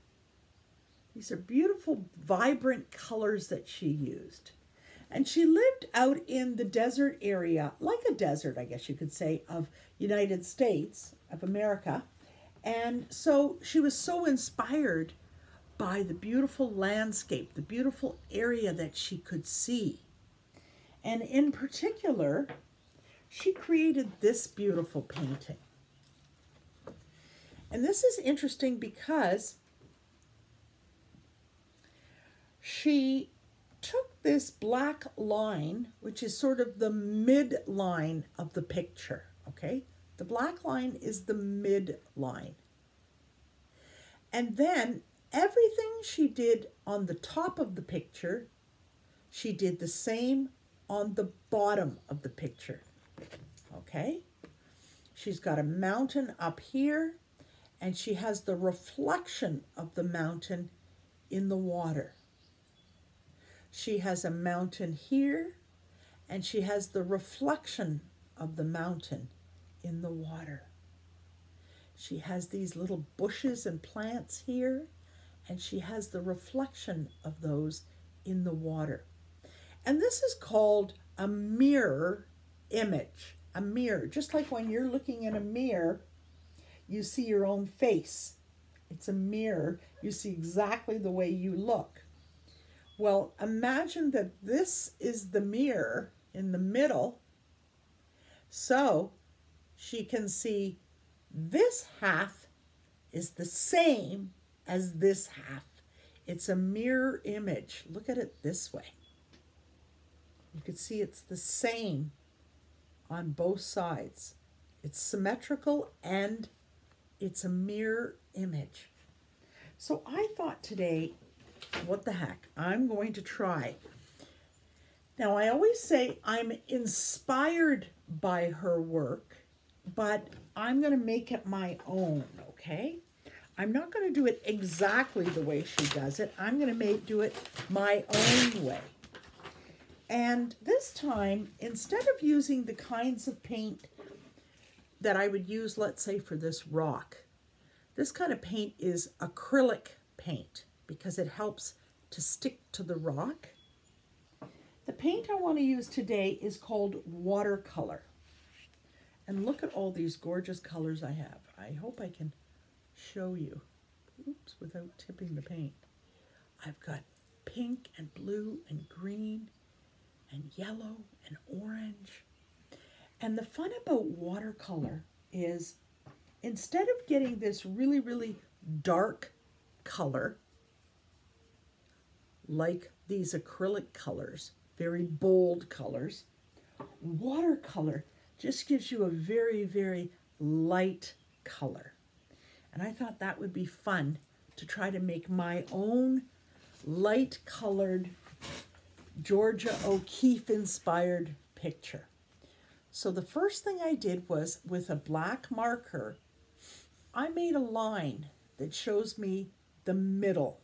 These are beautiful, vibrant colors that she used. And she lived out in the desert area, like a desert, I guess you could say, of United States of America. And so she was so inspired by the beautiful landscape, the beautiful area that she could see. And in particular, she created this beautiful painting. And this is interesting because she took this black line, which is sort of the midline of the picture, okay? The black line is the midline. And then everything she did on the top of the picture, she did the same on the bottom of the picture, okay? She's got a mountain up here, and she has the reflection of the mountain in the water. She has a mountain here, and she has the reflection of the mountain in the water. She has these little bushes and plants here, and she has the reflection of those in the water. And this is called a mirror image, a mirror. Just like when you're looking in a mirror, you see your own face. It's a mirror. You see exactly the way you look. Well, imagine that this is the mirror in the middle. So she can see this half is the same as this half. It's a mirror image. Look at it this way. You can see it's the same on both sides. It's symmetrical and it's a mirror image. So I thought today what the heck, I'm going to try. Now, I always say I'm inspired by her work, but I'm going to make it my own, okay? I'm not going to do it exactly the way she does it. I'm going to make do it my own way. And this time, instead of using the kinds of paint that I would use, let's say, for this rock, this kind of paint is acrylic paint because it helps to stick to the rock. The paint I want to use today is called watercolor. And look at all these gorgeous colors I have. I hope I can show you. Oops, without tipping the paint. I've got pink and blue and green and yellow and orange. And the fun about watercolor is instead of getting this really, really dark color, like these acrylic colors, very bold colors. Watercolor just gives you a very, very light color. And I thought that would be fun to try to make my own light colored Georgia O'Keeffe inspired picture. So the first thing I did was with a black marker, I made a line that shows me the middle.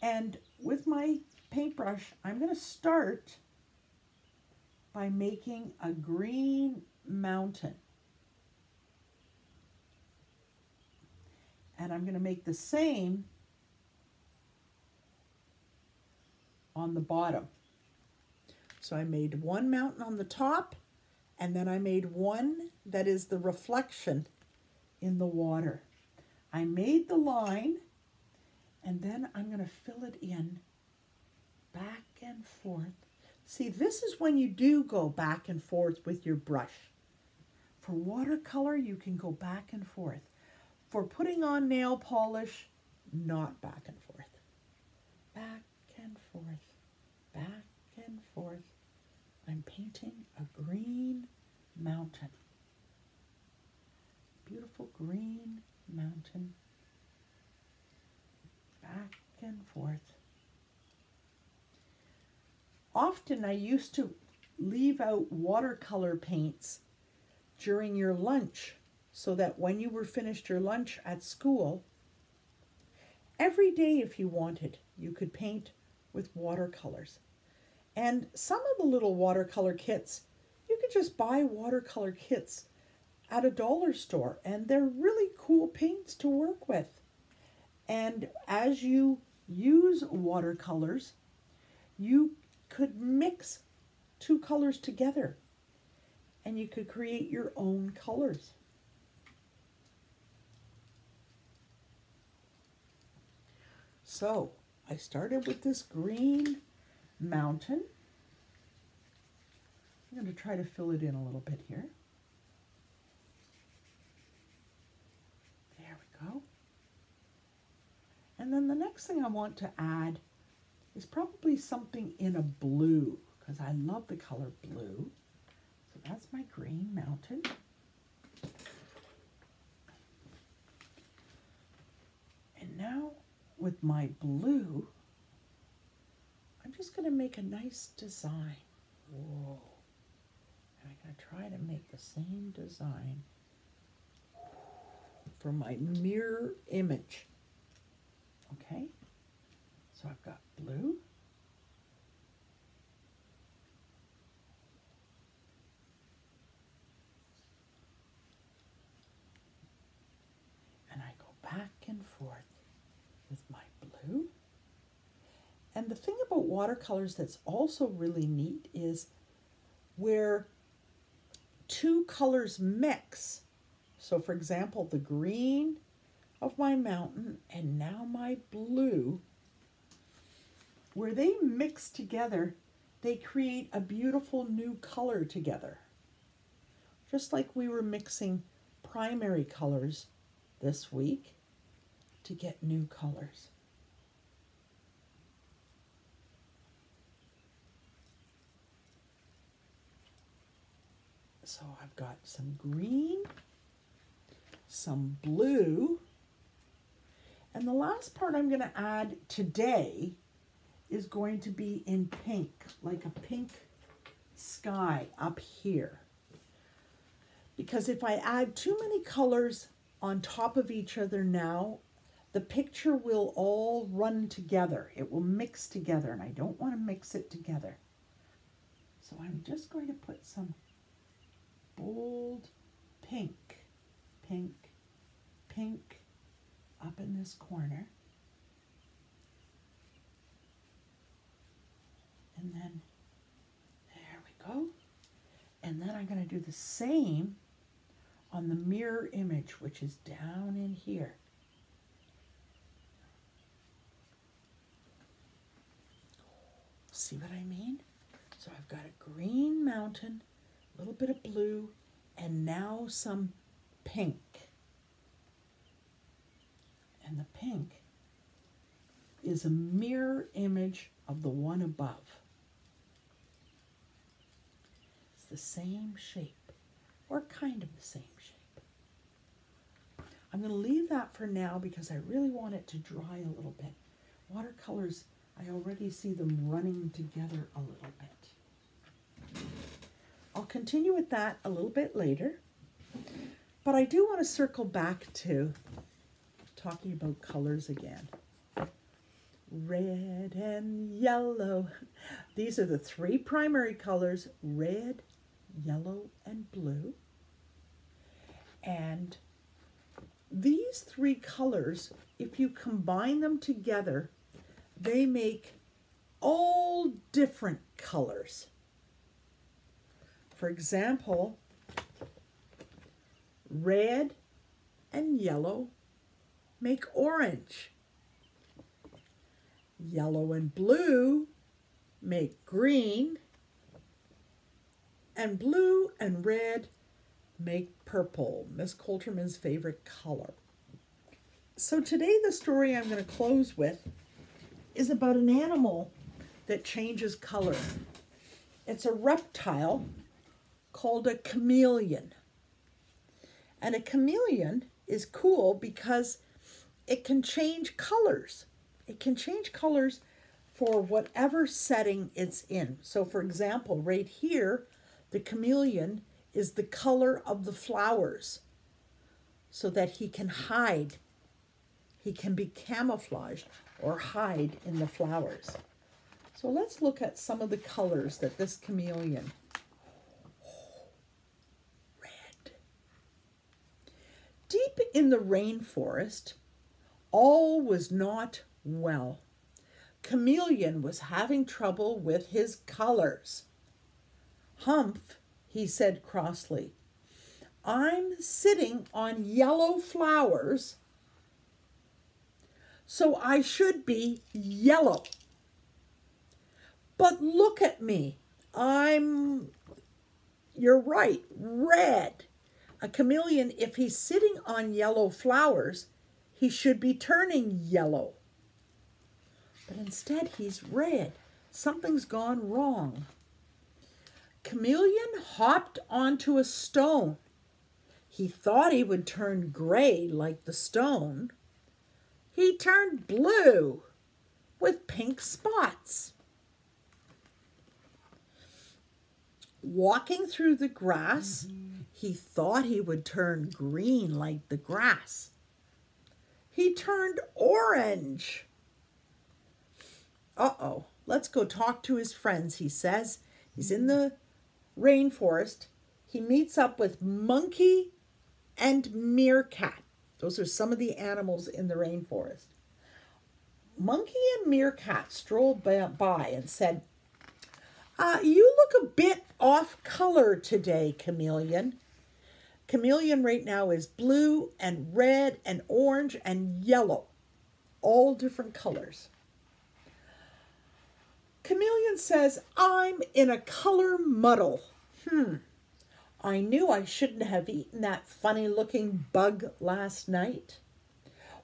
And with my paintbrush, I'm going to start by making a green mountain. And I'm going to make the same on the bottom. So I made one mountain on the top and then I made one that is the reflection in the water. I made the line and then I'm going to fill it in back and forth. See, this is when you do go back and forth with your brush. For watercolor, you can go back and forth. For putting on nail polish, not back and forth. Back and forth, back and forth. I'm painting a green mountain. Beautiful green mountain. Back and forth. Often I used to leave out watercolor paints during your lunch so that when you were finished your lunch at school, every day if you wanted, you could paint with watercolors. And some of the little watercolor kits, you could just buy watercolor kits at a dollar store and they're really cool paints to work with. And as you use watercolors, you could mix two colors together and you could create your own colors. So I started with this green mountain. I'm going to try to fill it in a little bit here. There we go. And then the next thing I want to add is probably something in a blue because I love the color blue. So that's my green mountain. And now with my blue, I'm just going to make a nice design. Whoa. And I'm going to try to make the same design for my mirror image. Okay, so I've got blue. And I go back and forth with my blue. And the thing about watercolors that's also really neat is where two colors mix. So for example, the green of my mountain and now my blue, where they mix together, they create a beautiful new color together. Just like we were mixing primary colors this week to get new colors. So I've got some green, some blue, and the last part I'm going to add today is going to be in pink, like a pink sky up here. Because if I add too many colors on top of each other now, the picture will all run together. It will mix together, and I don't want to mix it together. So I'm just going to put some bold pink, pink, pink up in this corner. And then there we go. And then I'm going to do the same on the mirror image, which is down in here. See what I mean? So I've got a green mountain, a little bit of blue, and now some pink. And the pink is a mirror image of the one above. It's the same shape, or kind of the same shape. I'm going to leave that for now because I really want it to dry a little bit. Watercolors, I already see them running together a little bit. I'll continue with that a little bit later, but I do want to circle back to talking about colors again. Red and yellow. These are the three primary colors, red, yellow, and blue. And these three colors, if you combine them together, they make all different colors. For example, red and yellow make orange. Yellow and blue make green. And blue and red make purple, Miss Colterman's favorite color. So today the story I'm going to close with is about an animal that changes color. It's a reptile called a chameleon. And a chameleon is cool because it can change colors. It can change colors for whatever setting it's in. So for example, right here, the chameleon is the color of the flowers so that he can hide. He can be camouflaged or hide in the flowers. So let's look at some of the colors that this chameleon. red. Deep in the rainforest, all was not well. Chameleon was having trouble with his colors. Humph, he said crossly, I'm sitting on yellow flowers, so I should be yellow. But look at me. I'm, you're right, red. A chameleon, if he's sitting on yellow flowers, he should be turning yellow. But instead, he's red. Something's gone wrong. Chameleon hopped onto a stone. He thought he would turn gray like the stone. He turned blue with pink spots. Walking through the grass, he thought he would turn green like the grass. He turned orange. Uh-oh, let's go talk to his friends, he says. He's in the rainforest. He meets up with monkey and meerkat. Those are some of the animals in the rainforest. Monkey and meerkat strolled by and said, uh, you look a bit off color today, Chameleon. Chameleon right now is blue and red and orange and yellow, all different colors. Chameleon says, I'm in a color muddle. Hmm. I knew I shouldn't have eaten that funny looking bug last night.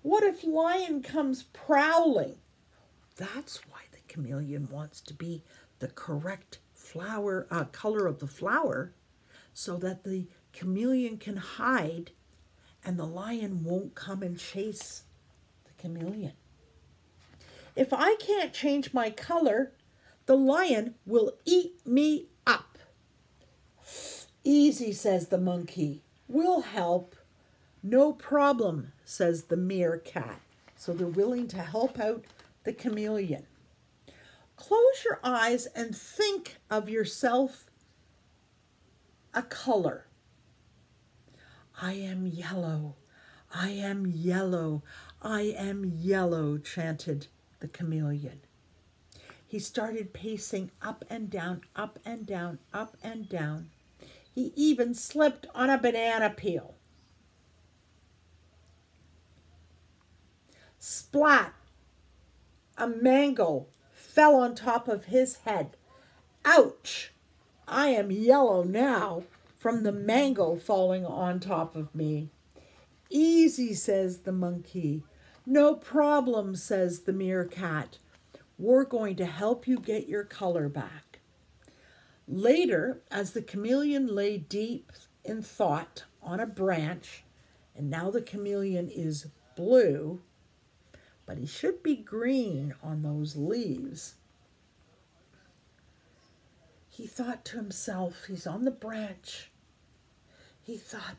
What if lion comes prowling? That's why the chameleon wants to be the correct flower uh, color of the flower so that the chameleon can hide and the lion won't come and chase the chameleon. If I can't change my color, the lion will eat me up. Easy, says the monkey. We'll help. No problem, says the meerkat. So they're willing to help out the chameleon. Close your eyes and think of yourself a color. I am yellow. I am yellow. I am yellow, chanted the chameleon. He started pacing up and down, up and down, up and down. He even slipped on a banana peel. Splat! A mango fell on top of his head. Ouch! I am yellow now from the mango falling on top of me. Easy, says the monkey. No problem, says the meerkat. We're going to help you get your color back. Later, as the chameleon lay deep in thought on a branch, and now the chameleon is blue, but he should be green on those leaves. He thought to himself, he's on the branch. He thought,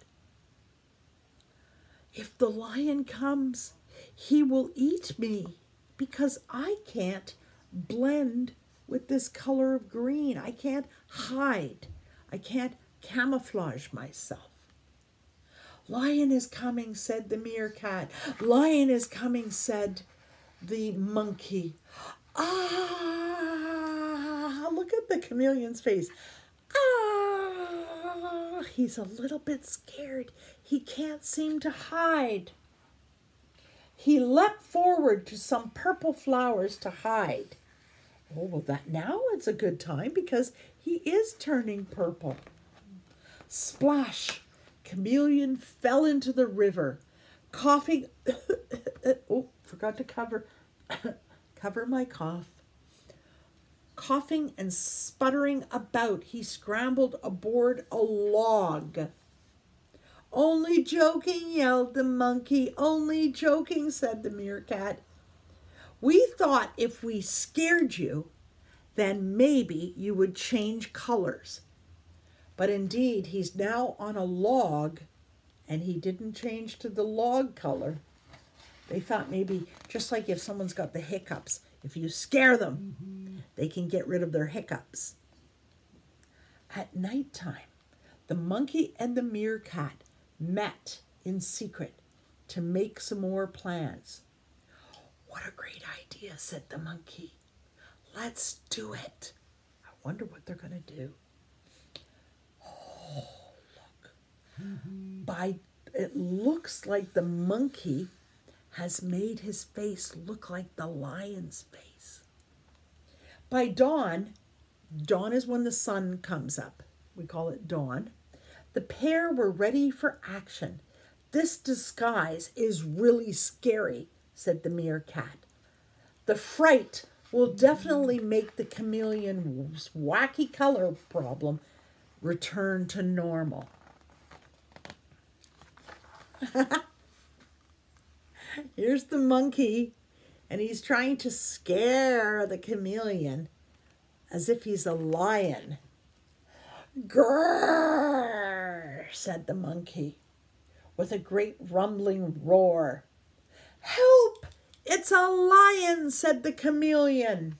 if the lion comes, he will eat me because I can't blend with this color of green. I can't hide. I can't camouflage myself. Lion is coming, said the meerkat. Lion is coming, said the monkey. Ah, look at the chameleon's face. Ah, he's a little bit scared. He can't seem to hide. He leapt forward to some purple flowers to hide. Oh, well, that now it's a good time because he is turning purple. Splash! Chameleon fell into the river, coughing. oh, forgot to cover cover my cough. Coughing and sputtering about, he scrambled aboard a log. Only joking, yelled the monkey. Only joking, said the meerkat. We thought if we scared you, then maybe you would change colors. But indeed, he's now on a log and he didn't change to the log color. They thought maybe, just like if someone's got the hiccups, if you scare them, mm-hmm. they can get rid of their hiccups. At night time, the monkey and the meerkat met in secret to make some more plans. What a great idea, said the monkey. Let's do it. I wonder what they're going to do. Oh, look. Mm-hmm. By it looks like the monkey has made his face look like the lion's face. By dawn, dawn is when the sun comes up. We call it dawn. The pair were ready for action. This disguise is really scary, said the meerkat. The fright will definitely make the chameleon's wacky color problem return to normal. Here's the monkey, and he's trying to scare the chameleon as if he's a lion. Grrr, said the monkey with a great rumbling roar. Help! It's a lion, said the chameleon.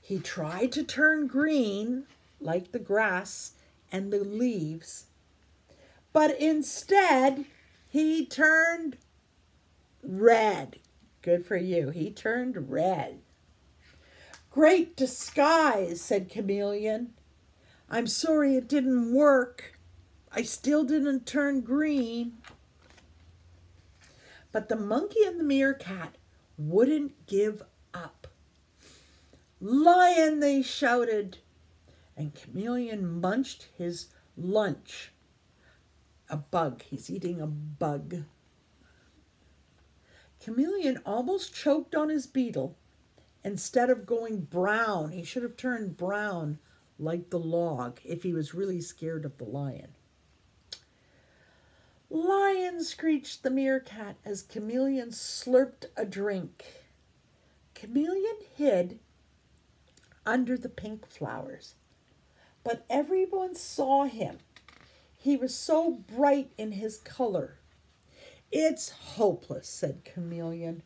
He tried to turn green like the grass and the leaves, but instead he turned red. Good for you. He turned red. Great disguise, said Chameleon. I'm sorry it didn't work. I still didn't turn green. But the monkey and the meerkat wouldn't give up. Lion, they shouted. And Chameleon munched his lunch. A bug. He's eating a bug. Chameleon almost choked on his beetle. Instead of going brown, he should have turned brown like the log if he was really scared of the lion. Lion, screeched the meerkat as Chameleon slurped a drink. Chameleon hid under the pink flowers, but everyone saw him. He was so bright in his color. It's hopeless, said Chameleon.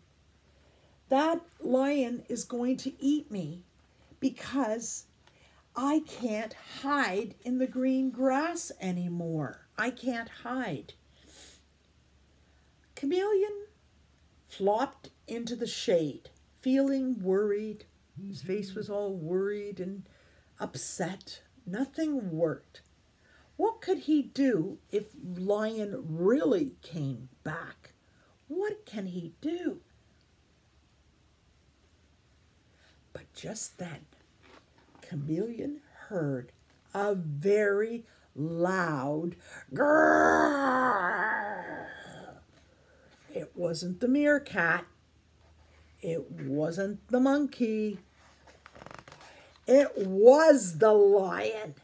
That lion is going to eat me because I can't hide in the green grass anymore. I can't hide. Chameleon flopped into the shade, feeling worried. His face was all worried and upset. Nothing worked. What could he do if Lion really came back? What can he do? But just then, Chameleon heard a very loud grrr. It wasn't the meerkat. It wasn't the monkey. It was the lion.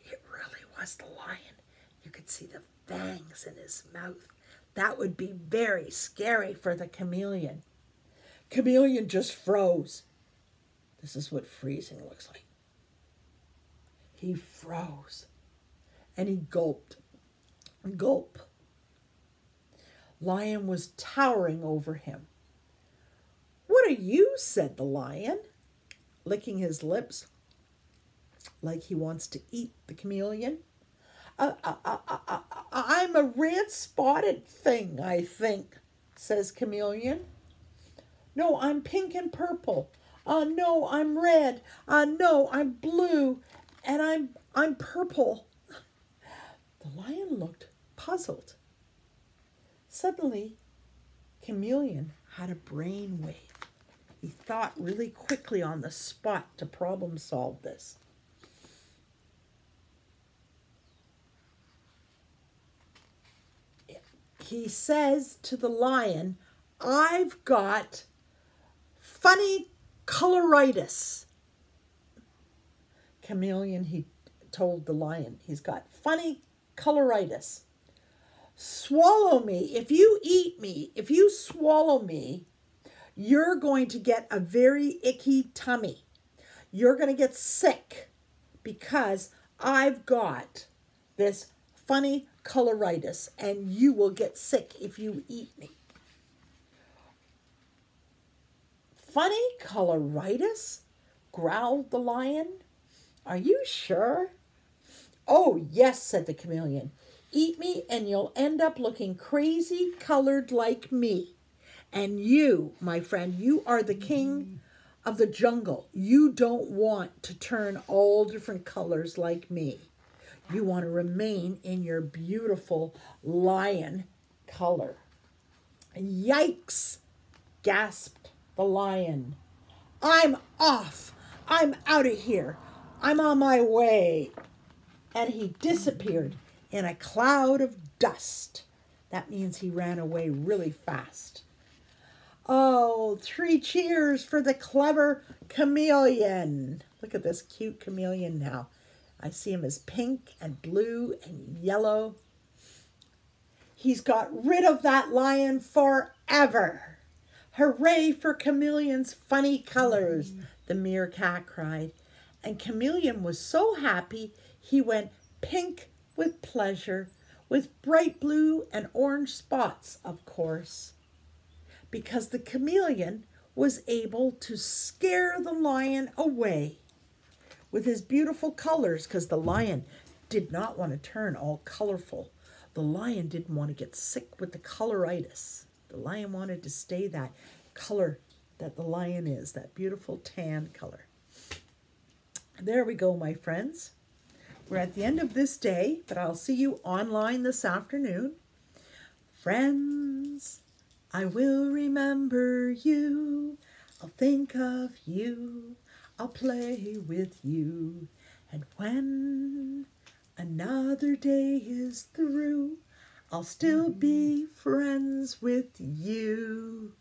It really was the lion. You could see the fangs in his mouth. That would be very scary for the chameleon. Chameleon just froze. This is what freezing looks like. He froze and he gulped. Gulp. Lion was towering over him. What are you? said the lion, licking his lips like he wants to eat the chameleon. Uh, uh, uh, I'm a red spotted thing, I think, says chameleon. No, I'm pink and purple. Uh, no, I'm red. Uh, no, I'm blue. And I'm, I'm purple. The lion looked puzzled. Suddenly, Chameleon had a brainwave. He thought really quickly on the spot to problem solve this. He says to the lion, I've got funny coloritis. Chameleon, he told the lion, he's got funny coloritis. Swallow me. If you eat me, if you swallow me, you're going to get a very icky tummy. You're going to get sick because I've got this funny coloritis and you will get sick if you eat me. Funny coloritis? growled the lion. Are you sure? Oh, yes, said the chameleon. Eat me and you'll end up looking crazy colored like me. And you, my friend, you are the king of the jungle. You don't want to turn all different colors like me. You want to remain in your beautiful lion color. Yikes, gasped the lion. I'm off. I'm out of here. I'm on my way and he disappeared in a cloud of dust. That means he ran away really fast. Oh, three cheers for the clever chameleon. Look at this cute chameleon now. I see him as pink and blue and yellow. He's got rid of that lion forever. Hooray for Chameleon's funny colors, the meerkat cried. And Chameleon was so happy he went pink with pleasure, with bright blue and orange spots, of course, because the chameleon was able to scare the lion away with his beautiful colors, because the lion did not want to turn all colorful. The lion didn't want to get sick with the coloritis. The lion wanted to stay that color that the lion is, that beautiful tan color. There we go, my friends. We're at the end of this day, but I'll see you online this afternoon. Friends, I will remember you. I'll think of you. I'll play with you. And when another day is through, I'll still be friends with you.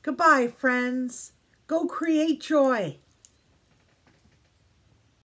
Goodbye, friends. Go create joy.